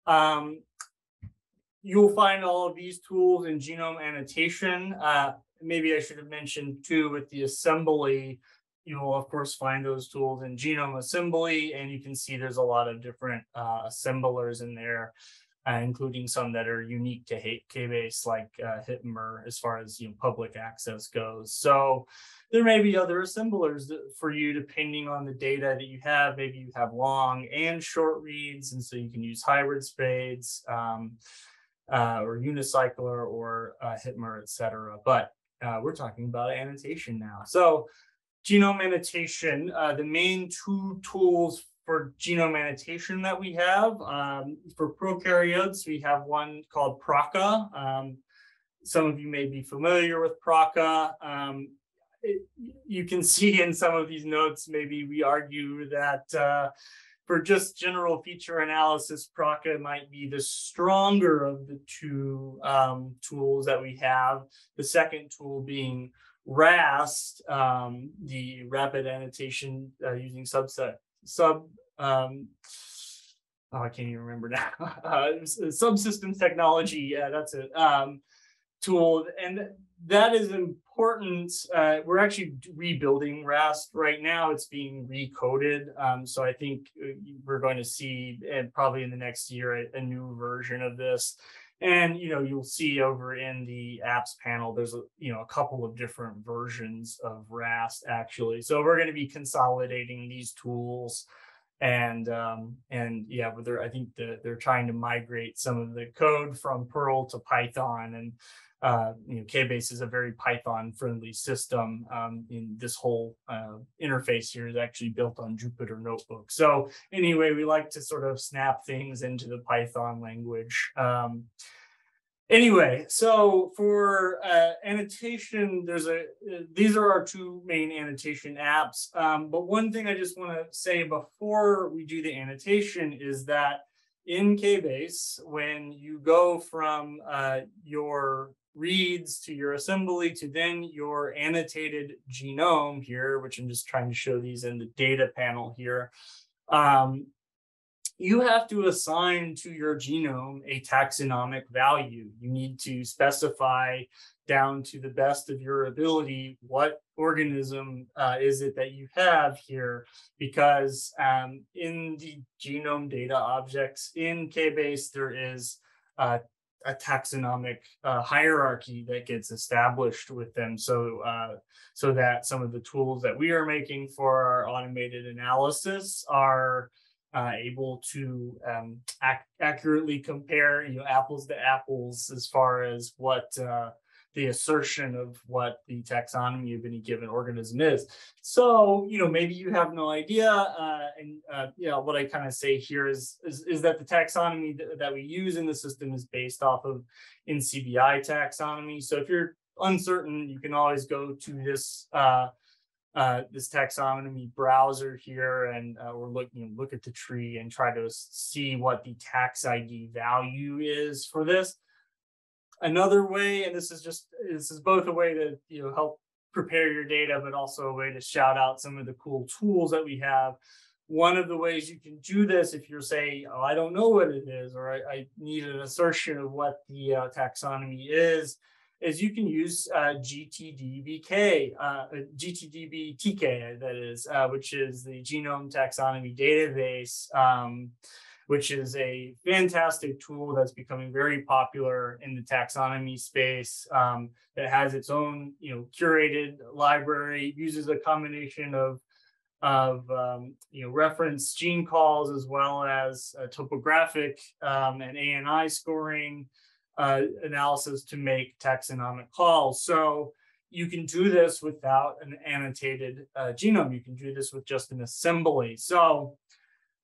Speaker 1: Um, you'll find all of these tools in genome annotation. Uh, maybe I should have mentioned too with the assembly, you will of course find those tools in genome assembly, and you can see there's a lot of different uh, assemblers in there, uh, including some that are unique to KBase like uh, HipMer as far as you know public access goes. So there may be other assemblers for you depending on the data that you have. Maybe you have long and short reads, and so you can use hybrid spades. Um, uh, or unicycler or uh, HipMer, et cetera. But uh, we're talking about annotation now. So genome annotation, uh, the main two tools for genome annotation that we have um, for prokaryotes, we have one called Prokka. Um, some of you may be familiar with Prokka. Um, it, you can see in some of these notes, maybe we argue that uh, for just general feature analysis, Prokka might be the stronger of the two um, tools that we have. The second tool being RAST, um, the rapid annotation uh, using subset sub. Um, oh, I can't even remember now. uh, subsystems technology. Yeah, that's it. Um, tool, and that is important. Uh, we're actually rebuilding Rast right now. It's being recoded. Um, so I think uh, we're going to see, and probably in the next year, a, a, new version of this. And you know, you'll see over in the apps panel, there's a you know a couple of different versions of Rast actually. So we're going to be consolidating these tools and um, and yeah, but they're I think the, they're trying to migrate some of the code from Perl to Python, and uh, you know, KBase is a very Python friendly system. Um, in this whole uh, interface here is actually built on Jupyter Notebook. So anyway, we like to sort of snap things into the Python language. Um, anyway, so for uh, annotation, there's a these are our two main annotation apps. Um, but one thing I just want to say before we do the annotation is that in KBase, when you go from uh, your reads to your assembly to then your annotated genome here, which I'm just trying to show these in the data panel here. Um, you have to assign to your genome a taxonomic value. You need to specify down to the best of your ability what organism uh, is it that you have here because um, in the genome data objects in KBase there is uh, a taxonomic uh, hierarchy that gets established with them. So uh, so that some of the tools that we are making for our automated analysis are uh, able to um, ac- accurately compare you know apples to apples as far as what uh, the assertion of what the taxonomy of any given organism is. So, you know, maybe you have no idea. Uh, and, uh, you know, what I kind of say here is, is, is, that the taxonomy th- that we use in the system is based off of NCBI taxonomy. So if you're uncertain, you can always go to this uh, uh, this taxonomy browser here and uh, we're looking look at the tree and try to see what the tax ID value is for this another way, and this is just this is both a way to you know help prepare your data, but also a way to shout out some of the cool tools that we have. one of the ways you can do this, if you're saying, oh, I don't know what it is, or I, I need an assertion of what the uh, taxonomy is, is you can use uh, GTDBK, uh, GTDBTK, that is, uh, which is the Genome Taxonomy Database, um, which is a fantastic tool that's becoming very popular in the taxonomy space. Um, it has its own, you know, curated library, uses a combination of of um, you know reference gene calls as well as topographic um, and ANI scoring uh, analysis to make taxonomic calls. So you can do this without an annotated uh, genome. You can do this with just an assembly. So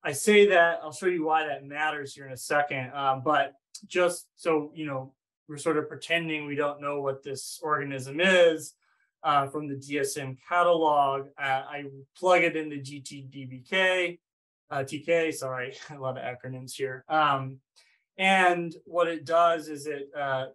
Speaker 1: I say that I'll show you why that matters here in a second. Um, but just so you know, we're sort of pretending we don't know what this organism is uh, from the DSM catalog. Uh, I plug it into GTDBK, uh, TK. Sorry, a lot of acronyms here. Um, and what it does is it uh,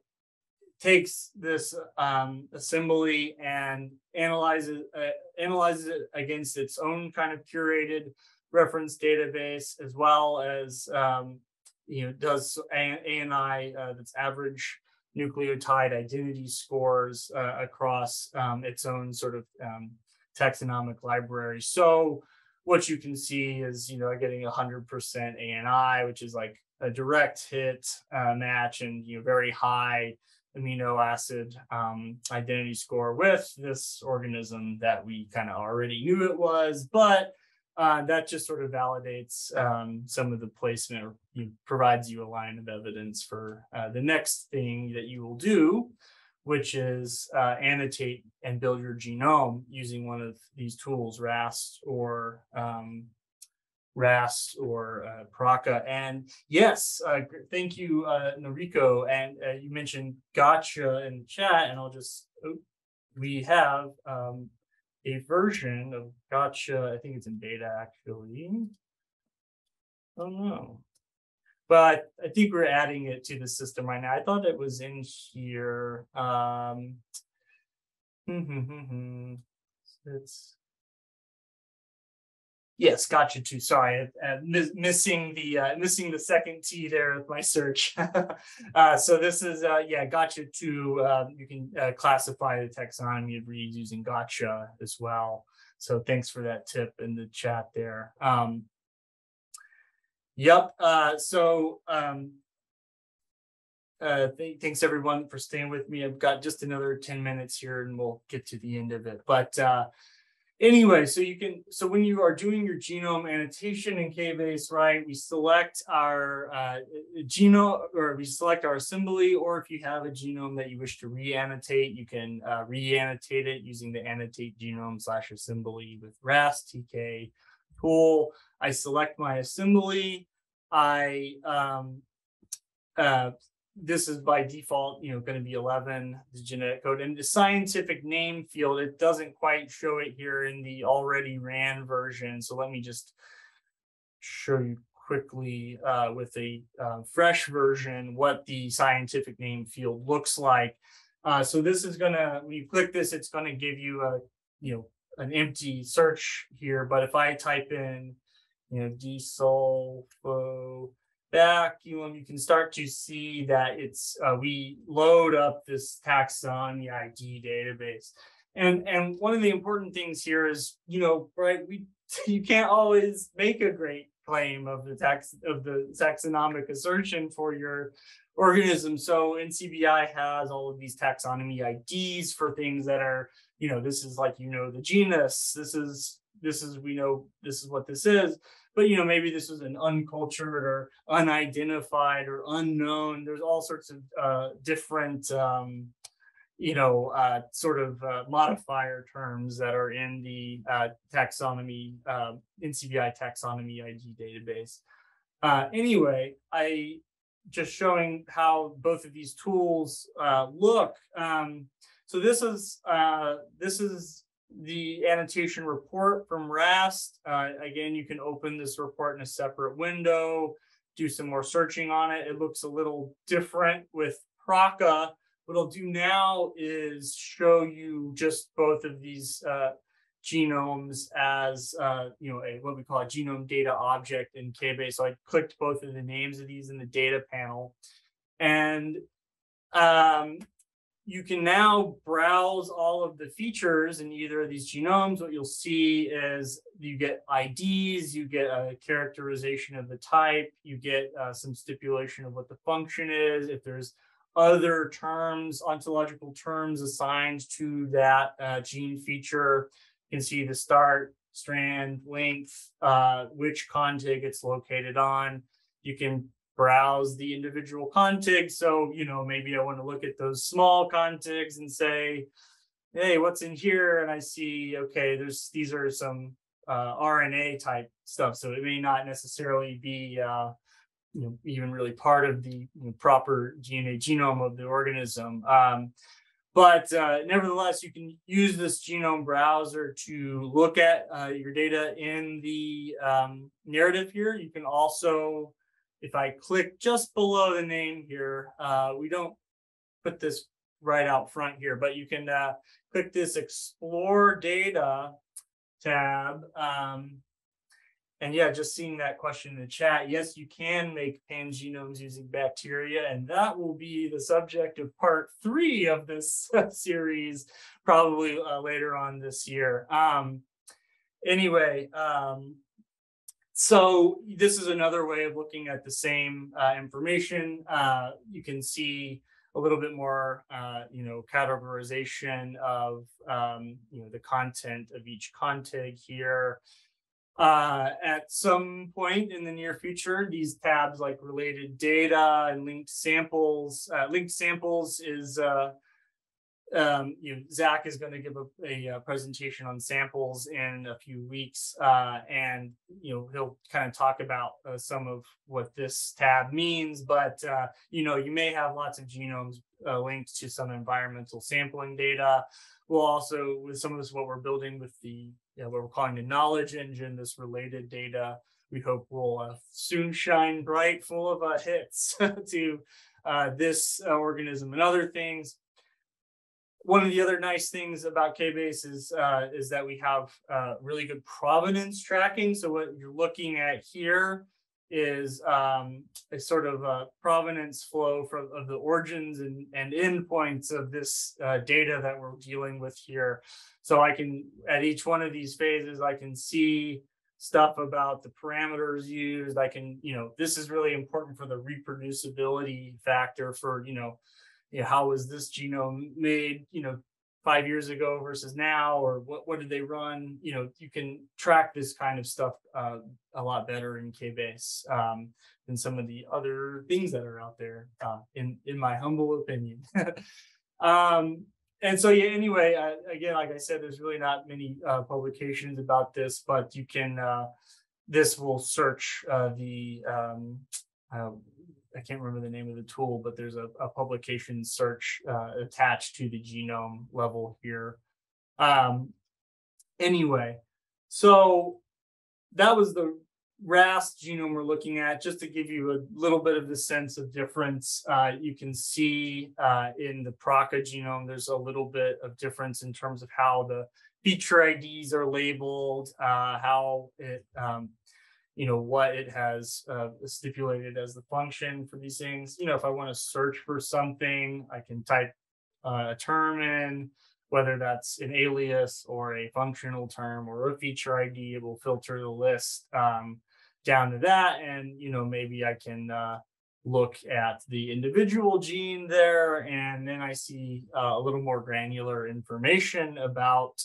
Speaker 1: takes this um, assembly and analyzes uh, analyzes it against its own kind of curated reference database, as well as um, you know does ANI uh, that's average nucleotide identity scores uh, across um, its own sort of um, taxonomic library. So what you can see is you know getting 100% ANI, which is like a direct hit uh, match and you know very high amino acid um, identity score with this organism that we kind of already knew it was, but uh, that just sort of validates um, some of the placement or you know, provides you a line of evidence for uh, the next thing that you will do, which is uh, annotate and build your genome using one of these tools, RAST or um, RAST or uh. And yes, uh, thank you, uh, Noriko. And uh, you mentioned GOTTCHA in chat, and I'll just, oh, we have um, a version of GOTTCHA. I think it's in beta actually. Oh no. But I think we're adding it to the system right now. I thought it was in here. Um, hmm, hmm, hmm, it's Yes, GOTTCHA2. Sorry, uh, miss, missing the uh, missing the second T there with my search. uh, so this is uh, yeah, GOTTCHA2. Uh, you can uh, classify the taxonomy of reads using GOTTCHA as well. So thanks for that tip in the chat there. Um, yep. Uh, so um, uh, th thanks everyone for staying with me. I've got just another 10 minutes here and we'll get to the end of it. But uh, anyway, so you can, so when you are doing your genome annotation in KBase, right, we select our uh, genome or we select our assembly, or if you have a genome that you wish to re-annotate, you can uh, re-annotate it using the annotate genome slash assembly with RAST TK tool. I select my assembly. I um, uh, this is by default, you know, going to be 11, the genetic code. And the scientific name field, it doesn't quite show it here in the already ran version. So let me just show you quickly uh, with a uh, fresh version what the scientific name field looks like. Uh, so this is going to, when you click this, it's going to give you a, you know, an empty search here. But if I type in, you know, desulfo baculum, you can start to see that it's uh, we load up this taxonomy ID database. And and one of the important things here is, you know, right, we you can't always make a great claim of the tax of the taxonomic assertion for your organism. So NCBI has all of these taxonomy IDs for things that are, you know, this is like you know the genus, this is this is we know this is what this is but you know maybe this was an uncultured or unidentified or unknown. There's all sorts of uh, different um, you know uh, sort of uh, modifier terms that are in the uh, taxonomy uh, ncbi taxonomy id database. Uh, anyway i just showing how both of these tools uh, look um, so this is this is the annotation report from RAST. Uh, again, you can open this report in a separate window, do some more searching on it. It looks a little different with Prokka. What I'll do now is show you just both of these uh, genomes as uh, you know a what we call a genome data object in KBase. So I clicked both of the names of these in the data panel, and um, you can now browse all of the features in either of these genomes. What you'll see is you get IDs, you get a characterization of the type, you get uh, some stipulation of what the function is. If there's other terms, ontological terms assigned to that uh, gene feature, you can see the start, strand, length, uh, which contig it's located on. You can browse the individual contigs. So, you know, maybe I want to look at those small contigs and say, hey, what's in here? And I see, okay, there's these are some uh, RNA type stuff. So it may not necessarily be, uh, you know, even really part of the you know, proper DNA genome of the organism. Um, but uh, nevertheless, you can use this genome browser to look at uh, your data in the um, narrative here. You can also if I click just below the name here, uh, we don't put this right out front here, but you can uh, click this explore data tab. Um, and yeah, just seeing that question in the chat. Yes, you can make pangenomes using bacteria, and that will be the subject of part three of this series, probably uh, later on this year. Um, anyway, um, so this is another way of looking at the same uh, information. Uh, you can see a little bit more, uh, you know, categorization of, um, you know, the content of each contig here. Uh, at some point in the near future, these tabs like related data and linked samples. Uh, linked samples is uh, um, you know, Zach is going to give a, a, uh, presentation on samples in a few weeks, uh, and you know he'll kind of talk about uh, some of what this tab means. But uh, you know, you may have lots of genomes uh, linked to some environmental sampling data. We'll also, with some of this, what we're building with the you know, what we're calling the knowledge engine, this related data, we hope will uh, soon shine bright, full of hits to this organism and other things one of the other nice things about KBase is uh, is that we have uh, really good provenance tracking. So what you're looking at here is um, a sort of a provenance flow from of the origins and, and endpoints of this uh, data that we're dealing with here. So I can at each one of these phases, I can see stuff about the parameters used. I can, you know, this is really important for the reproducibility factor for, you know, you know, how was this genome made, you know, five years ago versus now, or what, what did they run? You know, you can track this kind of stuff uh, a lot better in KBase um, than some of the other things that are out there, uh, in in my humble opinion. um, and so, yeah. Anyway, uh, again, like I said, there's really not many uh, publications about this, but you can. Uh, this will search uh, the um, I can't remember the name of the tool, but there's a, a publication search uh, attached to the genome level here. Um, anyway, so that was the RAST genome we're looking at. Just to give you a little bit of the sense of difference, uh, you can see uh, in the Prokka genome, there's a little bit of difference in terms of how the feature IDs are labeled, uh, how it um, you know what it has uh, stipulated as the function for these things. You know if i want to search for something i can type uh, a term in whether that's an alias or a functional term or a feature id it will filter the list um, down to that. And you know maybe i can uh, look at the individual gene there and then i see uh, a little more granular information about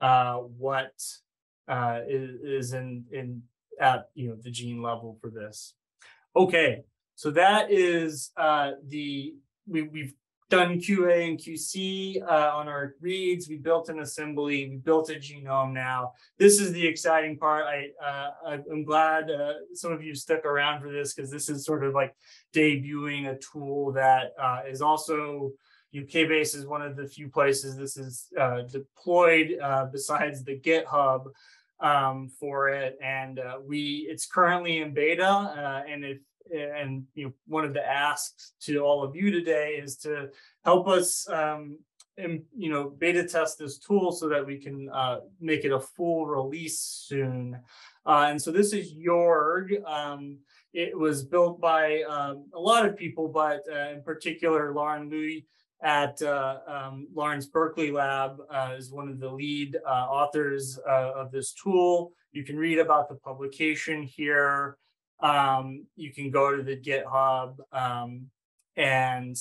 Speaker 1: uh, what uh, is, is in in at you know the gene level for this. Okay, so that is uh, the we, we've done QA and QC uh, on our reads. We built an assembly. We built a genome now. This is the exciting part. I uh, I'm glad uh, some of you stuck around for this because this is sort of like debuting a tool that uh, is also. UKBase is one of the few places this is uh, deployed uh, besides the GitHub um, for it, and uh, we it's currently in beta. Uh, and if and you know one of the asks to all of you today is to help us um, and you know beta test this tool so that we can uh, make it a full release soon. Uh, and so this is Jorg. Um, it was built by um, a lot of people, but uh, in particular, Lauren Lui at uh, um, Lawrence Berkeley Lab uh, is one of the lead uh, authors of this tool. You can read about the publication here. Um, you can go to the GitHub um, and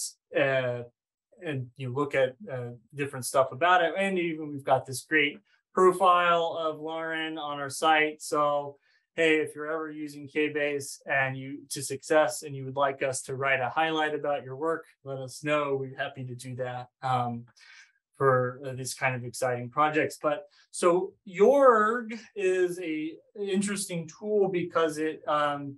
Speaker 1: and you look at uh, different stuff about it. And even we've got this great profile of Lauren on our site. So, hey, if you're ever using KBase and you to success and you would like us to write a highlight about your work, let us know. We're happy to do that um, for uh, these kind of exciting projects. But so Jorg is a interesting tool because it um,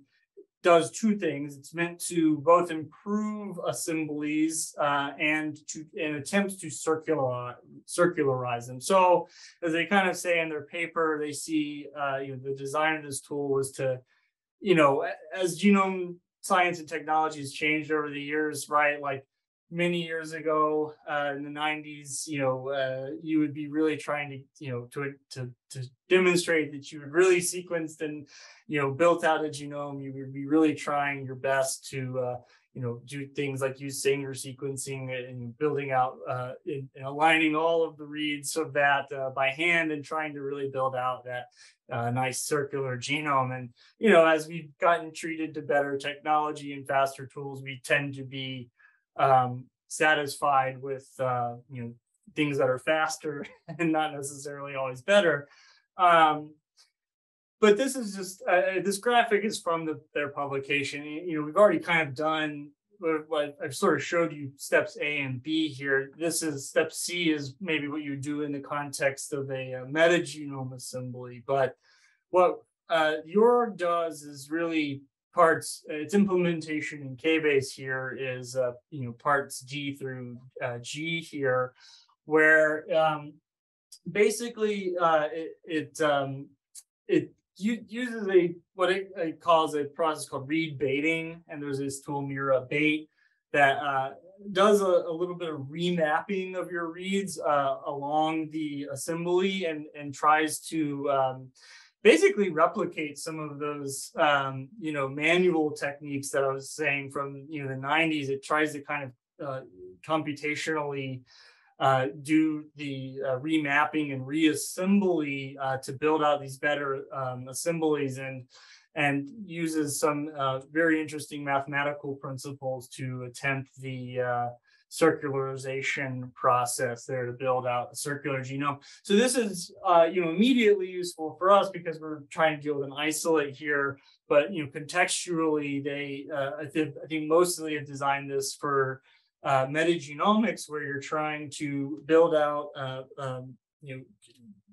Speaker 1: does two things. It's meant to both improve assemblies uh, and to and attempts to circular circularize them. So, as they kind of say in their paper, they see uh, you know the design of this tool was to, you know, as genome science and technology has changed over the years, right? Like many years ago uh, in the 90s you know uh, you would be really trying to you know to, to to demonstrate that you had really sequenced and you know built out a genome. You would be really trying your best to uh, you know do things like use Sanger sequencing and building out uh, and aligning all of the reads of that uh, by hand and trying to really build out that uh, nice circular genome. And you know as we've gotten treated to better technology and faster tools we tend to be um, satisfied with uh, you know things that are faster and not necessarily always better. Um, but this is just uh, uh, this graphic is from the, their publication. You know, we've already kind of done what I've sort of showed you steps A and B here. This is step C is maybe what you do in the context of a, a metagenome assembly. But what uh, Jorg does is really parts, its implementation in KBase here is, uh, you know, parts D through uh, G here, where um, basically uh, it it, um, it uses a what it, it, calls a process called read baiting, and there's this tool Mira Bait that uh, does a, a, little bit of remapping of your reads uh, along the assembly and and tries to um, basically replicate some of those um, you know manual techniques that I was saying from you know the 90s. It tries to kind of uh, computationally uh, do the uh, remapping and reassembly uh, to build out these better um, assemblies and and uses some uh, very interesting mathematical principles to attempt the uh, circularization process there to build out a circular genome. So this is, uh, you know, immediately useful for us because we're trying to deal with an isolate here. But you know, contextually, they, uh, I, think, I think mostly have designed this for uh, metagenomics, where you're trying to build out, uh, um, you know,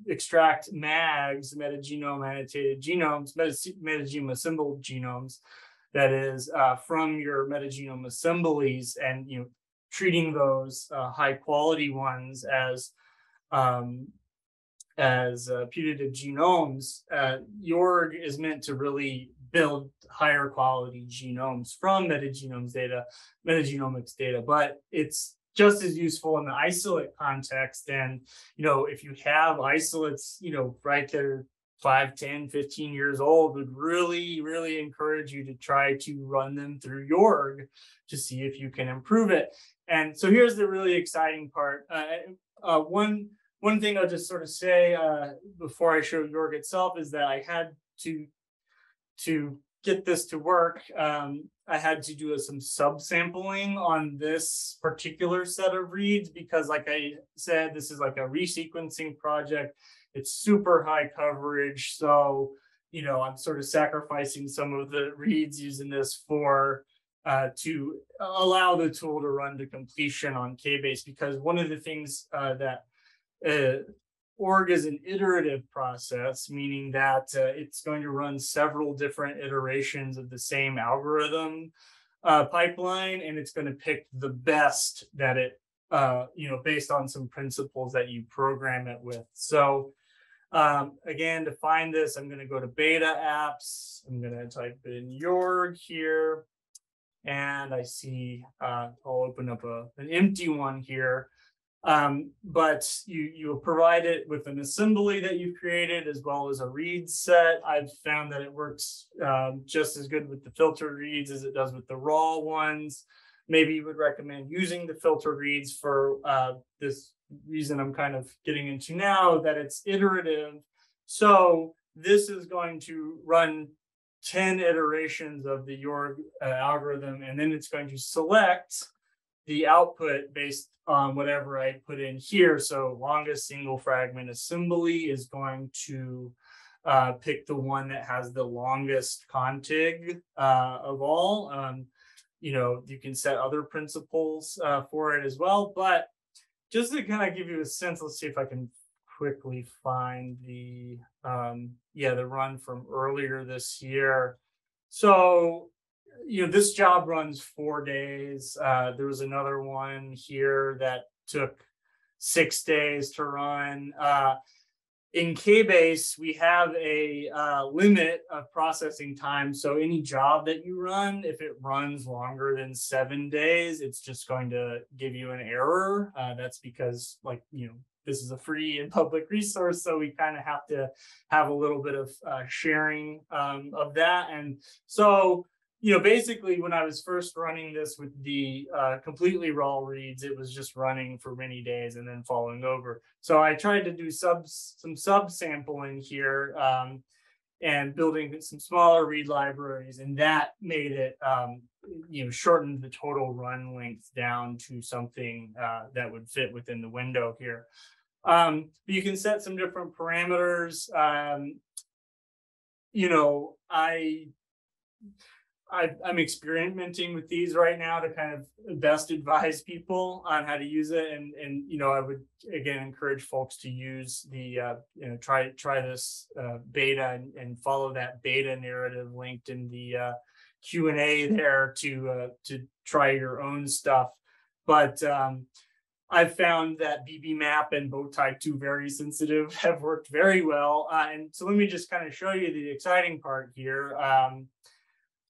Speaker 1: extract MAGs, metagenome annotated genomes, metagenome assembled genomes, that is uh, from your metagenome assemblies and you know treating those uh, high quality ones as um, as uh, putative genomes, uh, Jorg is meant to really build higher quality genomes from metagenomes data, metagenomics data, but it's just as useful in the isolate context. And, you know, if you have isolates, you know, right there 5 10 15 years old would really really encourage you to try to run them through Jorg to see if you can improve it and so here's the really exciting part. Uh, uh, one one thing i'll just sort of say uh, before i show Jorg itself is that i had to to get this to work. Um, i had to do some subsampling on this particular set of reads because like i said this is like a resequencing project. It's super high coverage. So, you know, I'm sort of sacrificing some of the reads using this for uh, to allow the tool to run to completion on KBase because one of the things uh, that uh, Jorg is an iterative process, meaning that uh, it's going to run several different iterations of the same algorithm uh, pipeline, and it's going to pick the best that it, uh, you know, based on some principles that you program it with. So um, again, to find this, I'm going to go to beta apps. I'm going to type in Jorg here. And I see uh, I'll open up a, an empty one here. Um, but you you provide it with an assembly that you've created as well as a read set. I've found that it works um, just as good with the filtered reads as it does with the raw ones. Maybe you would recommend using the filtered reads for uh, this reason I'm kind of getting into now that it's iterative. So this is going to run 10 iterations of the Jorg uh, algorithm, and then it's going to select the output based on whatever I put in here. So longest single fragment assembly is going to uh, pick the one that has the longest contig uh, of all. Um, you know, you can set other principles uh, for it as well. But just to kind of give you a sense, let's see if I can quickly find the, um, yeah, the run from earlier this year. So you know, this job runs four days. Uh, there was another one here that took six days to run. Uh, in KBase, we have a uh, limit of processing time. So any job that you run, if it runs longer than seven days, it's just going to give you an error. Uh, that's because, like, you know, this is a free and public resource, so we kind of have to have a little bit of uh, sharing um, of that. And so you know, basically when I was first running this with the uh, completely raw reads, it was just running for many days and then falling over. So I tried to do sub some sub sampling here um, and building some smaller read libraries, and that made it, um, you know, shortened the total run length down to something uh, that would fit within the window here. Um, you can set some different parameters. Um, you know, I I, I'm experimenting with these right now to kind of best advise people on how to use it, and and you know I would again encourage folks to use the uh, you know try try this uh, beta and, and follow that beta narrative linked in the uh, Q and A there to uh, to try your own stuff. But um, I've found that BBMap and Bowtie 2 very sensitive have worked very well. Uh, and so let me just kind of show you the exciting part here. Um,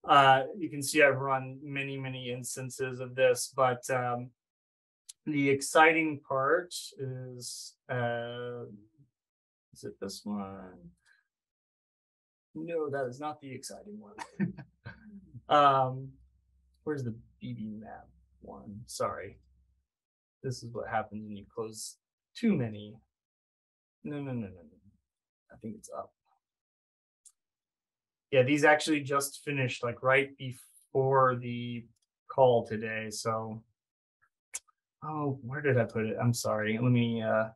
Speaker 1: uh, you can see I've run many, many instances of this, but um, the exciting part is, uh, is it this one? No, that is not the exciting one. um, where's the BBMap one? Sorry. This is what happens when you close too many. No, no, no, no, no. I think it's up yeah, these actually just finished like right before the call today. So, oh, where did I put it? I'm sorry. Let me uh,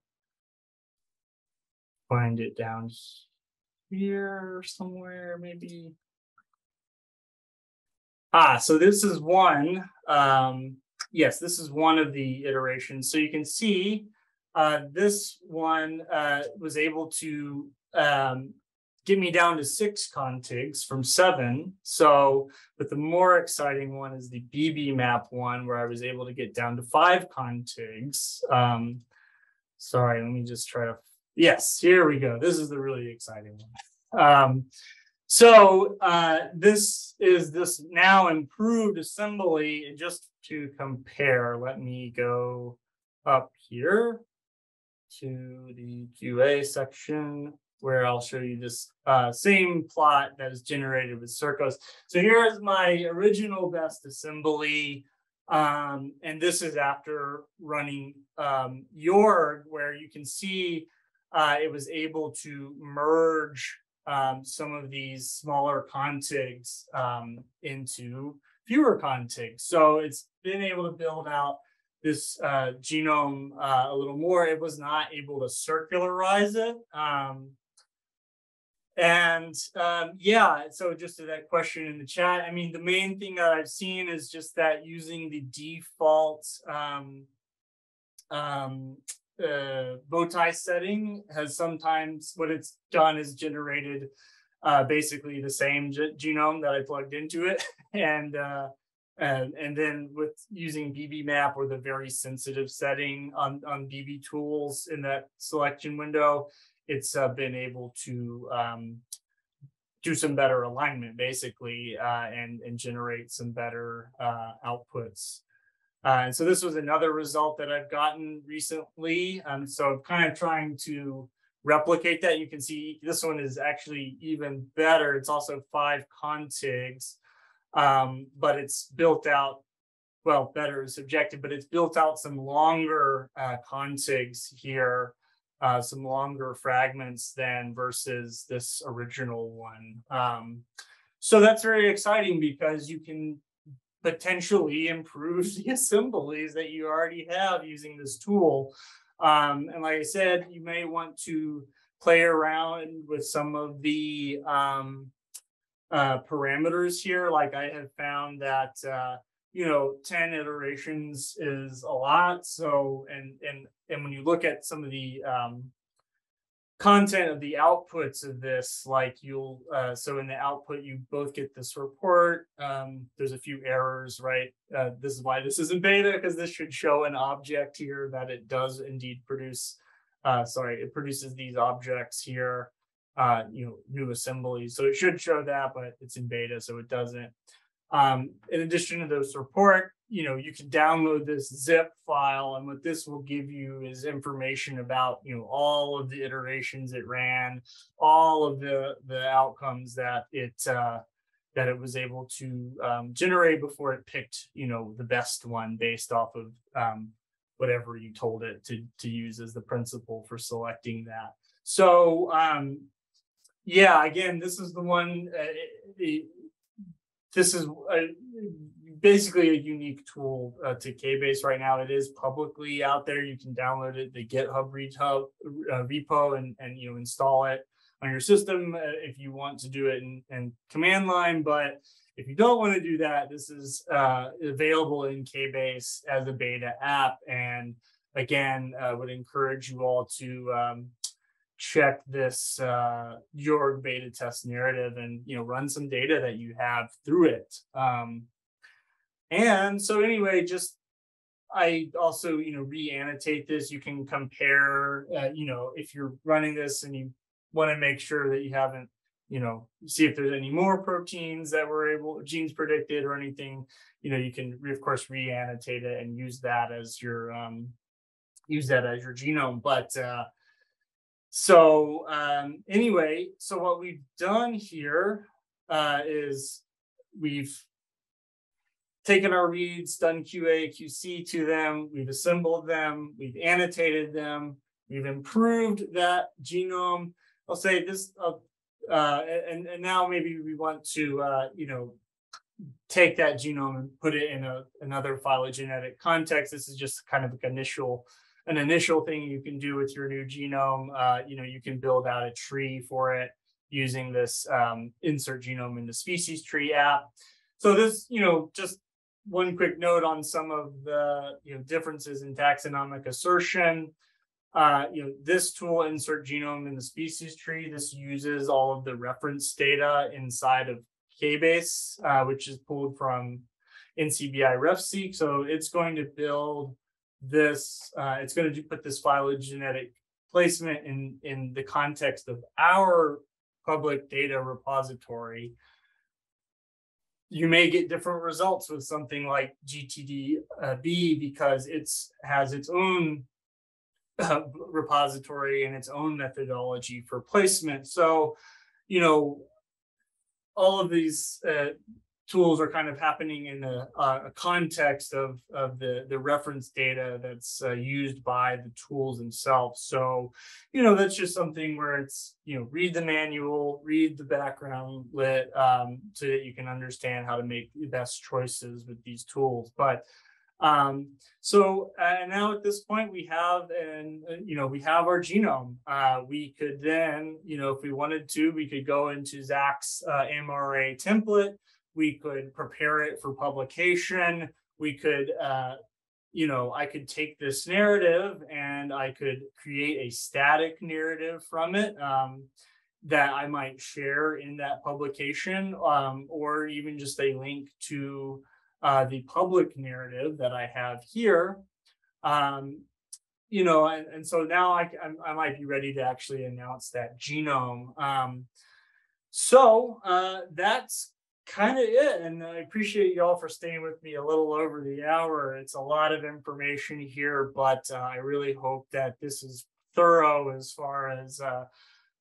Speaker 1: find it down here somewhere, maybe. Ah, so this is one. Um, yes, this is one of the iterations. So you can see uh, this one uh, was able to um, get me down to six contigs from seven. So, but the more exciting one is the BBMap one, where I was able to get down to five contigs. Um, sorry, let me just try to. Yes, here we go. This is the really exciting one. Um, so uh, this is this now improved assembly. Just to compare, let me go up here to the QA section where I'll show you this uh, same plot that is generated with Circos. So here's my original best assembly. Um, and this is after running um, Jorg, where you can see uh, it was able to merge um, some of these smaller contigs um, into fewer contigs. So it's been able to build out this uh, genome uh, a little more. It was not able to circularize it. Um, and um, yeah, so just to that question in the chat, I mean, the main thing that I've seen is just that using the default um, um, uh, Bowtie setting has sometimes what it's done is generated uh, basically the same genome that I plugged into it. and, uh, and, and then with using BBMap or the very sensitive setting on, on BBTools in that selection window, it's uh, been able to um, do some better alignment basically uh, and and generate some better uh, outputs. Uh, and so this was another result that I've gotten recently. Um, so I'm kind of trying to replicate that. You can see this one is actually even better. It's also five contigs, um, but it's built out, well, better is subjective, but it's built out some longer uh, contigs here, uh, some longer fragments than versus this original one. Um, so that's very exciting because you can potentially improve the assemblies that you already have using this tool. Um, and like I said, you may want to play around with some of the um, uh, parameters here. Like I have found that, uh, you know, 10 iterations is a lot. So, and, and, and when you look at some of the um, content of the outputs of this like you'll uh, so in the output you both get this report um, there's a few errors right? Uh, this is why this isn't beta because this should show an object here that it does indeed produce uh, sorry it produces these objects here uh, you know new assemblies. So it should show that but it's in beta so it doesn't. Um, in addition to this report you know you can download this zip file and what this will give you is information about you know all of the iterations it ran all of the the outcomes that it uh that it was able to um, generate before it picked you know the best one based off of um, whatever you told it to to use as the principle for selecting that. So um yeah again this is the one uh, it, it, this is uh, basically a unique tool uh, to KBase right now. It is publicly out there. You can download it, the GitHub repo, uh, repo and, and you know install it on your system uh, if you want to do it in, in command line. But if you don't want to do that, this is uh, available in KBase as a beta app. And again, I would encourage you all to um, check this uh, your beta test narrative and you know run some data that you have through it. Um, and so anyway, just I also, you know, re-annotate this. You can compare, uh, you know, if you're running this and you want to make sure that you haven't, you know, see if there's any more proteins that were able genes predicted or anything. You know, you can of course re-annotate it and use that as your um, use that as your genome. But uh, so um, anyway, so what we've done here uh, is we've taken our reads, done QA, QC to them, we've assembled them, we've annotated them, we've improved that genome. I'll say this, uh, uh, and, and now maybe we want to, uh, you know, take that genome and put it in a, another phylogenetic context. This is just kind of like initial, an initial thing you can do with your new genome. Uh, you know, you can build out a tree for it using this um, insert genome into species tree app. So this, you know, just one quick note on some of the you know differences in taxonomic assertion. Uh, you know, this tool insert genome in the species tree. This uses all of the reference data inside of KBase, uh, which is pulled from NCBI RefSeq. So it's going to build this. Uh, it's going to put this phylogenetic placement in in the context of our public data repository you may get different results with something like GTDB uh, because it's has its own uh, repository and its own methodology for placement. So, you know, all of these uh, tools are kind of happening in a, a context of, of the, the reference data that's uh, used by the tools themselves. So, you know, that's just something where it's, you know, read the manual, read the background lit um, so that you can understand how to make the best choices with these tools. But um, so uh, now at this point we have and uh, you know we have our genome. Uh, we could then you know if we wanted to we could go into Zach's uh, MRA template we could prepare it for publication. We could uh, you know i could take this narrative and i could create a static narrative from it um, that i might share in that publication um, or even just a link to uh, the public narrative that i have here. Um, you know and, and so now I, I, I might be ready to actually announce that genome. Um, so uh, that's kind of it. And I appreciate y'all for staying with me a little over the hour. It's a lot of information here, but uh, I really hope that this is thorough as far as uh,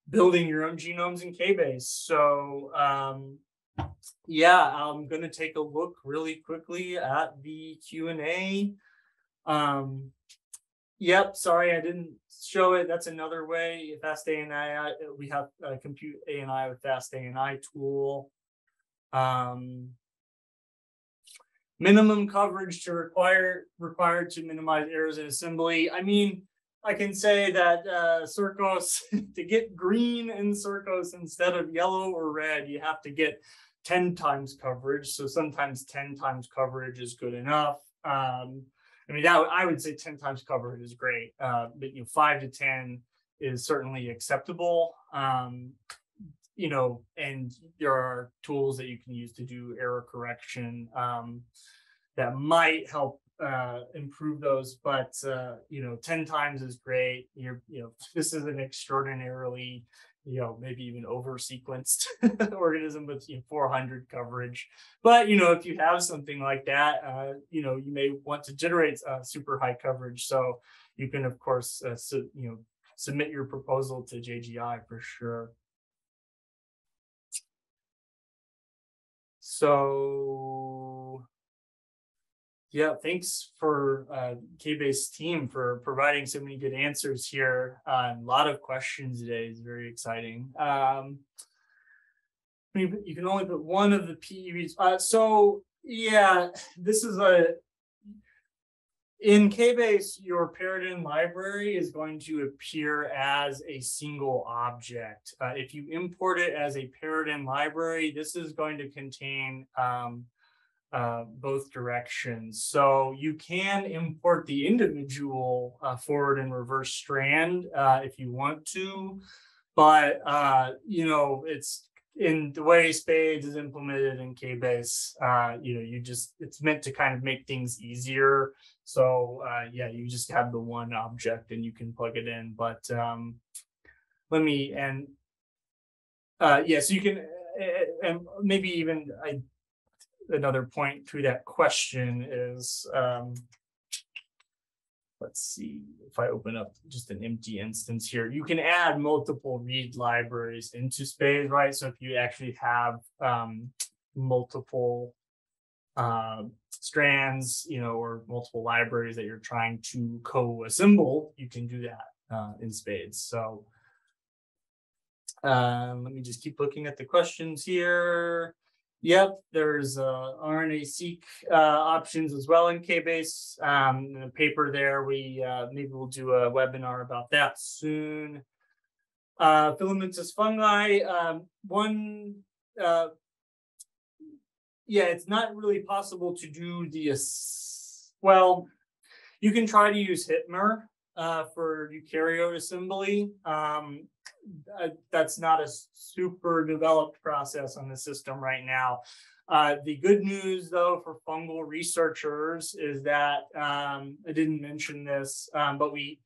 Speaker 1: building your own genomes in KBase. So um, yeah, I'm going to take a look really quickly at the Q&A. Um, yep, sorry, I didn't show it. That's another way. FastANI, we have compute ANI with FastANI tool. Um, minimum coverage to require required to minimize errors in assembly. I mean, I can say that uh, Circos to get green in Circos instead of yellow or red, you have to get 10 times coverage. So sometimes 10 times coverage is good enough. Um, I mean, that I would say 10 times coverage is great, uh, but you know, five to 10 is certainly acceptable. Um, you know, and there are tools that you can use to do error correction um, that might help uh, improve those. But uh, you know, ten times is great. You're, you know, this is an extraordinarily, you know, maybe even over sequenced organism with you know, 400 coverage. But you know, if you have something like that, uh, you know, you may want to generate uh, super high coverage. So you can, of course, uh, so, you know, submit your proposal to JGI for sure. So yeah, thanks for uh, KBase team for providing so many good answers here. Uh, a lot of questions today is very exciting. Um, you can only put one of the PEVs. Uh, so yeah, this is a in KBase, your paired-end library is going to appear as a single object. Uh, if you import it as a paired-end library, this is going to contain um, uh, both directions. So you can import the individual uh, forward and reverse strand uh, if you want to, but uh, you know it's in the way Spades is implemented in KBase, uh, you know, you just it's meant to kind of make things easier. So uh, yeah, you just have the one object and you can plug it in. But um, let me and uh, yeah, so you can and maybe even I another point through that question is um, let's see if I open up just an empty instance here, you can add multiple read libraries into Spades, right? So if you actually have um, multiple uh, strands, you know, or multiple libraries that you're trying to co-assemble, you can do that uh, in Spades. So um, let me just keep looking at the questions here. Yep, there's uh, RNA-seq uh, options as well in KBase. Um, in paper there, we uh, maybe we'll do a webinar about that soon. Uh, filamentous fungi, um, one, uh, yeah, it's not really possible to do the, well, you can try to use HipMer uh, for eukaryote assembly. Um, uh, that's not a super developed process on the system right now. Uh, the good news, though, for fungal researchers is that um, I didn't mention this, um, but we,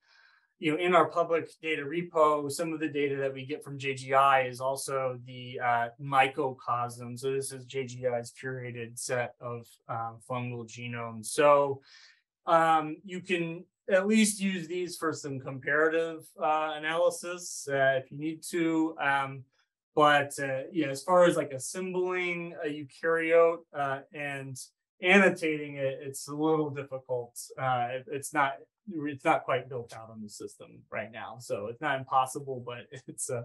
Speaker 1: you know, in our public data repo, some of the data that we get from JGI is also the uh, mycocosm. So this is JGI's curated set of um, fungal genomes. So um, you can at least use these for some comparative uh, analysis uh, if you need to. Um, but uh, yeah, as far as like assembling a eukaryote uh, and annotating it, it's a little difficult. Uh, it, it's not it's not quite built out on the system right now, so it's not impossible, but it's uh,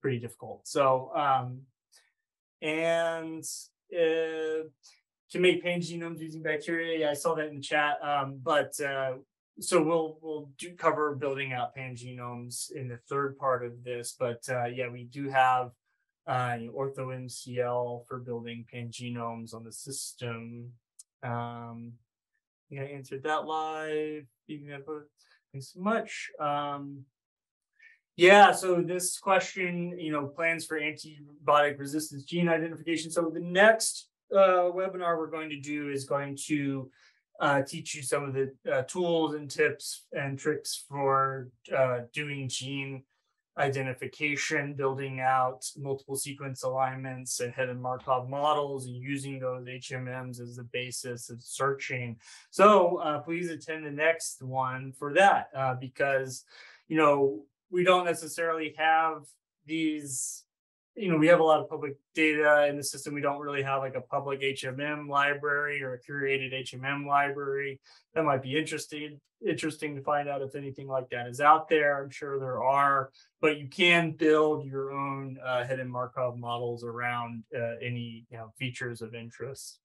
Speaker 1: pretty difficult. So um, and to make pangenomes using bacteria, I saw that in the chat. Um, but so we'll we'll do cover building out pangenomes in the third part of this, but uh, yeah, we do have uh, OrthoMCL for building pangenomes on the system. Um, yeah, I answered that live. Thanks so much. Um, yeah, so this question, you know, plans for antibiotic resistance gene identification. So the next uh, webinar we're going to do is going to uh, teach you some of the uh, tools and tips and tricks for uh, doing gene identification, building out multiple sequence alignments and hidden Markov models and using those HMMs as the basis of searching. So uh, please attend the next one for that uh, because, you know, we don't necessarily have these you know, we have a lot of public data in the system. We don't really have like a public HMM library or a curated HMM library. That might be interesting, interesting to find out if anything like that is out there. I'm sure there are, but you can build your own uh, hidden Markov models around uh, any you know, features of interest.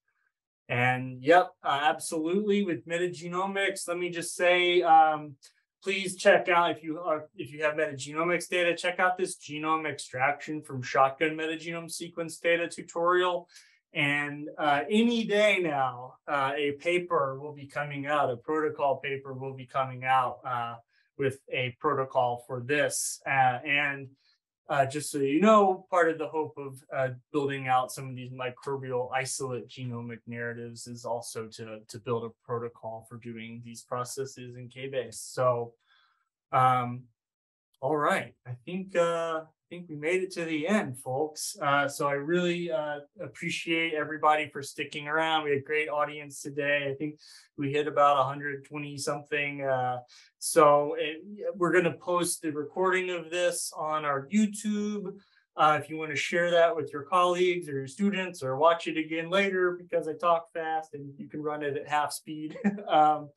Speaker 1: And yep, uh, absolutely with metagenomics. Let me just say, um, please check out if you are if you have metagenomics data, check out this genome extraction from shotgun metagenome sequence data tutorial. And uh, any day now, uh, a paper will be coming out, a protocol paper will be coming out uh, with a protocol for this. Uh, and uh, just so you know, part of the hope of uh, building out some of these microbial isolate genomic narratives is also to, to build a protocol for doing these processes in KBase. So, um, all right, I think uh, think we made it to the end, folks. Uh, so I really uh, appreciate everybody for sticking around. We had a great audience today. I think we hit about 120 something. Uh, so it, we're going to post the recording of this on our YouTube. Uh, if you want to share that with your colleagues or your students or watch it again later because I talk fast and you can run it at half speed. um,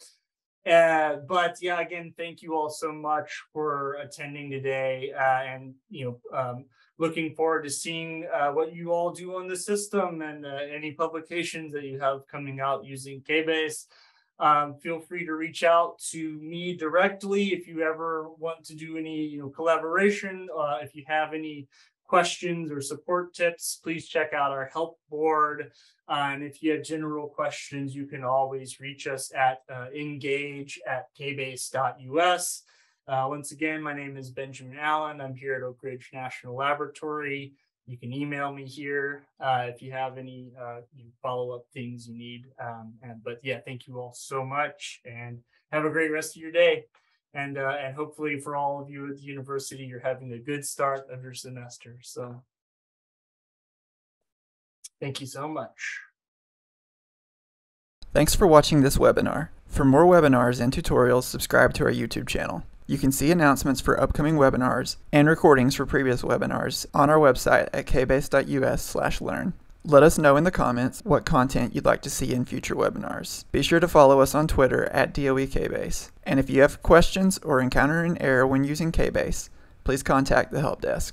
Speaker 1: uh, but yeah, again, thank you all so much for attending today, uh, and you know, um, looking forward to seeing uh, what you all do on the system and uh, any publications that you have coming out using KBase. Um, feel free to reach out to me directly if you ever want to do any you know collaboration. Uh, if you have any questions or support tips, please check out our help board. Uh, and if you have general questions, you can always reach us at uh, engage at kbase.us. Uh, once again, my name is Benjamin Allen. I'm here at Oak Ridge National Laboratory. You can email me here uh, if you have any uh, follow-up things you need. Um, and, but yeah, thank you all so much and have a great rest of your day and uh, and hopefully for all of you at the university, you're having a good start of your semester. So thank you so much.
Speaker 2: Thanks for watching this webinar. For more webinars and tutorials, subscribe to our YouTube channel. You can see announcements for upcoming webinars and recordings for previous webinars on our website at kbase.us learn. Let us know in the comments what content you'd like to see in future webinars. Be sure to follow us on Twitter at DOE And if you have questions or encounter an error when using KBase, please contact the help desk.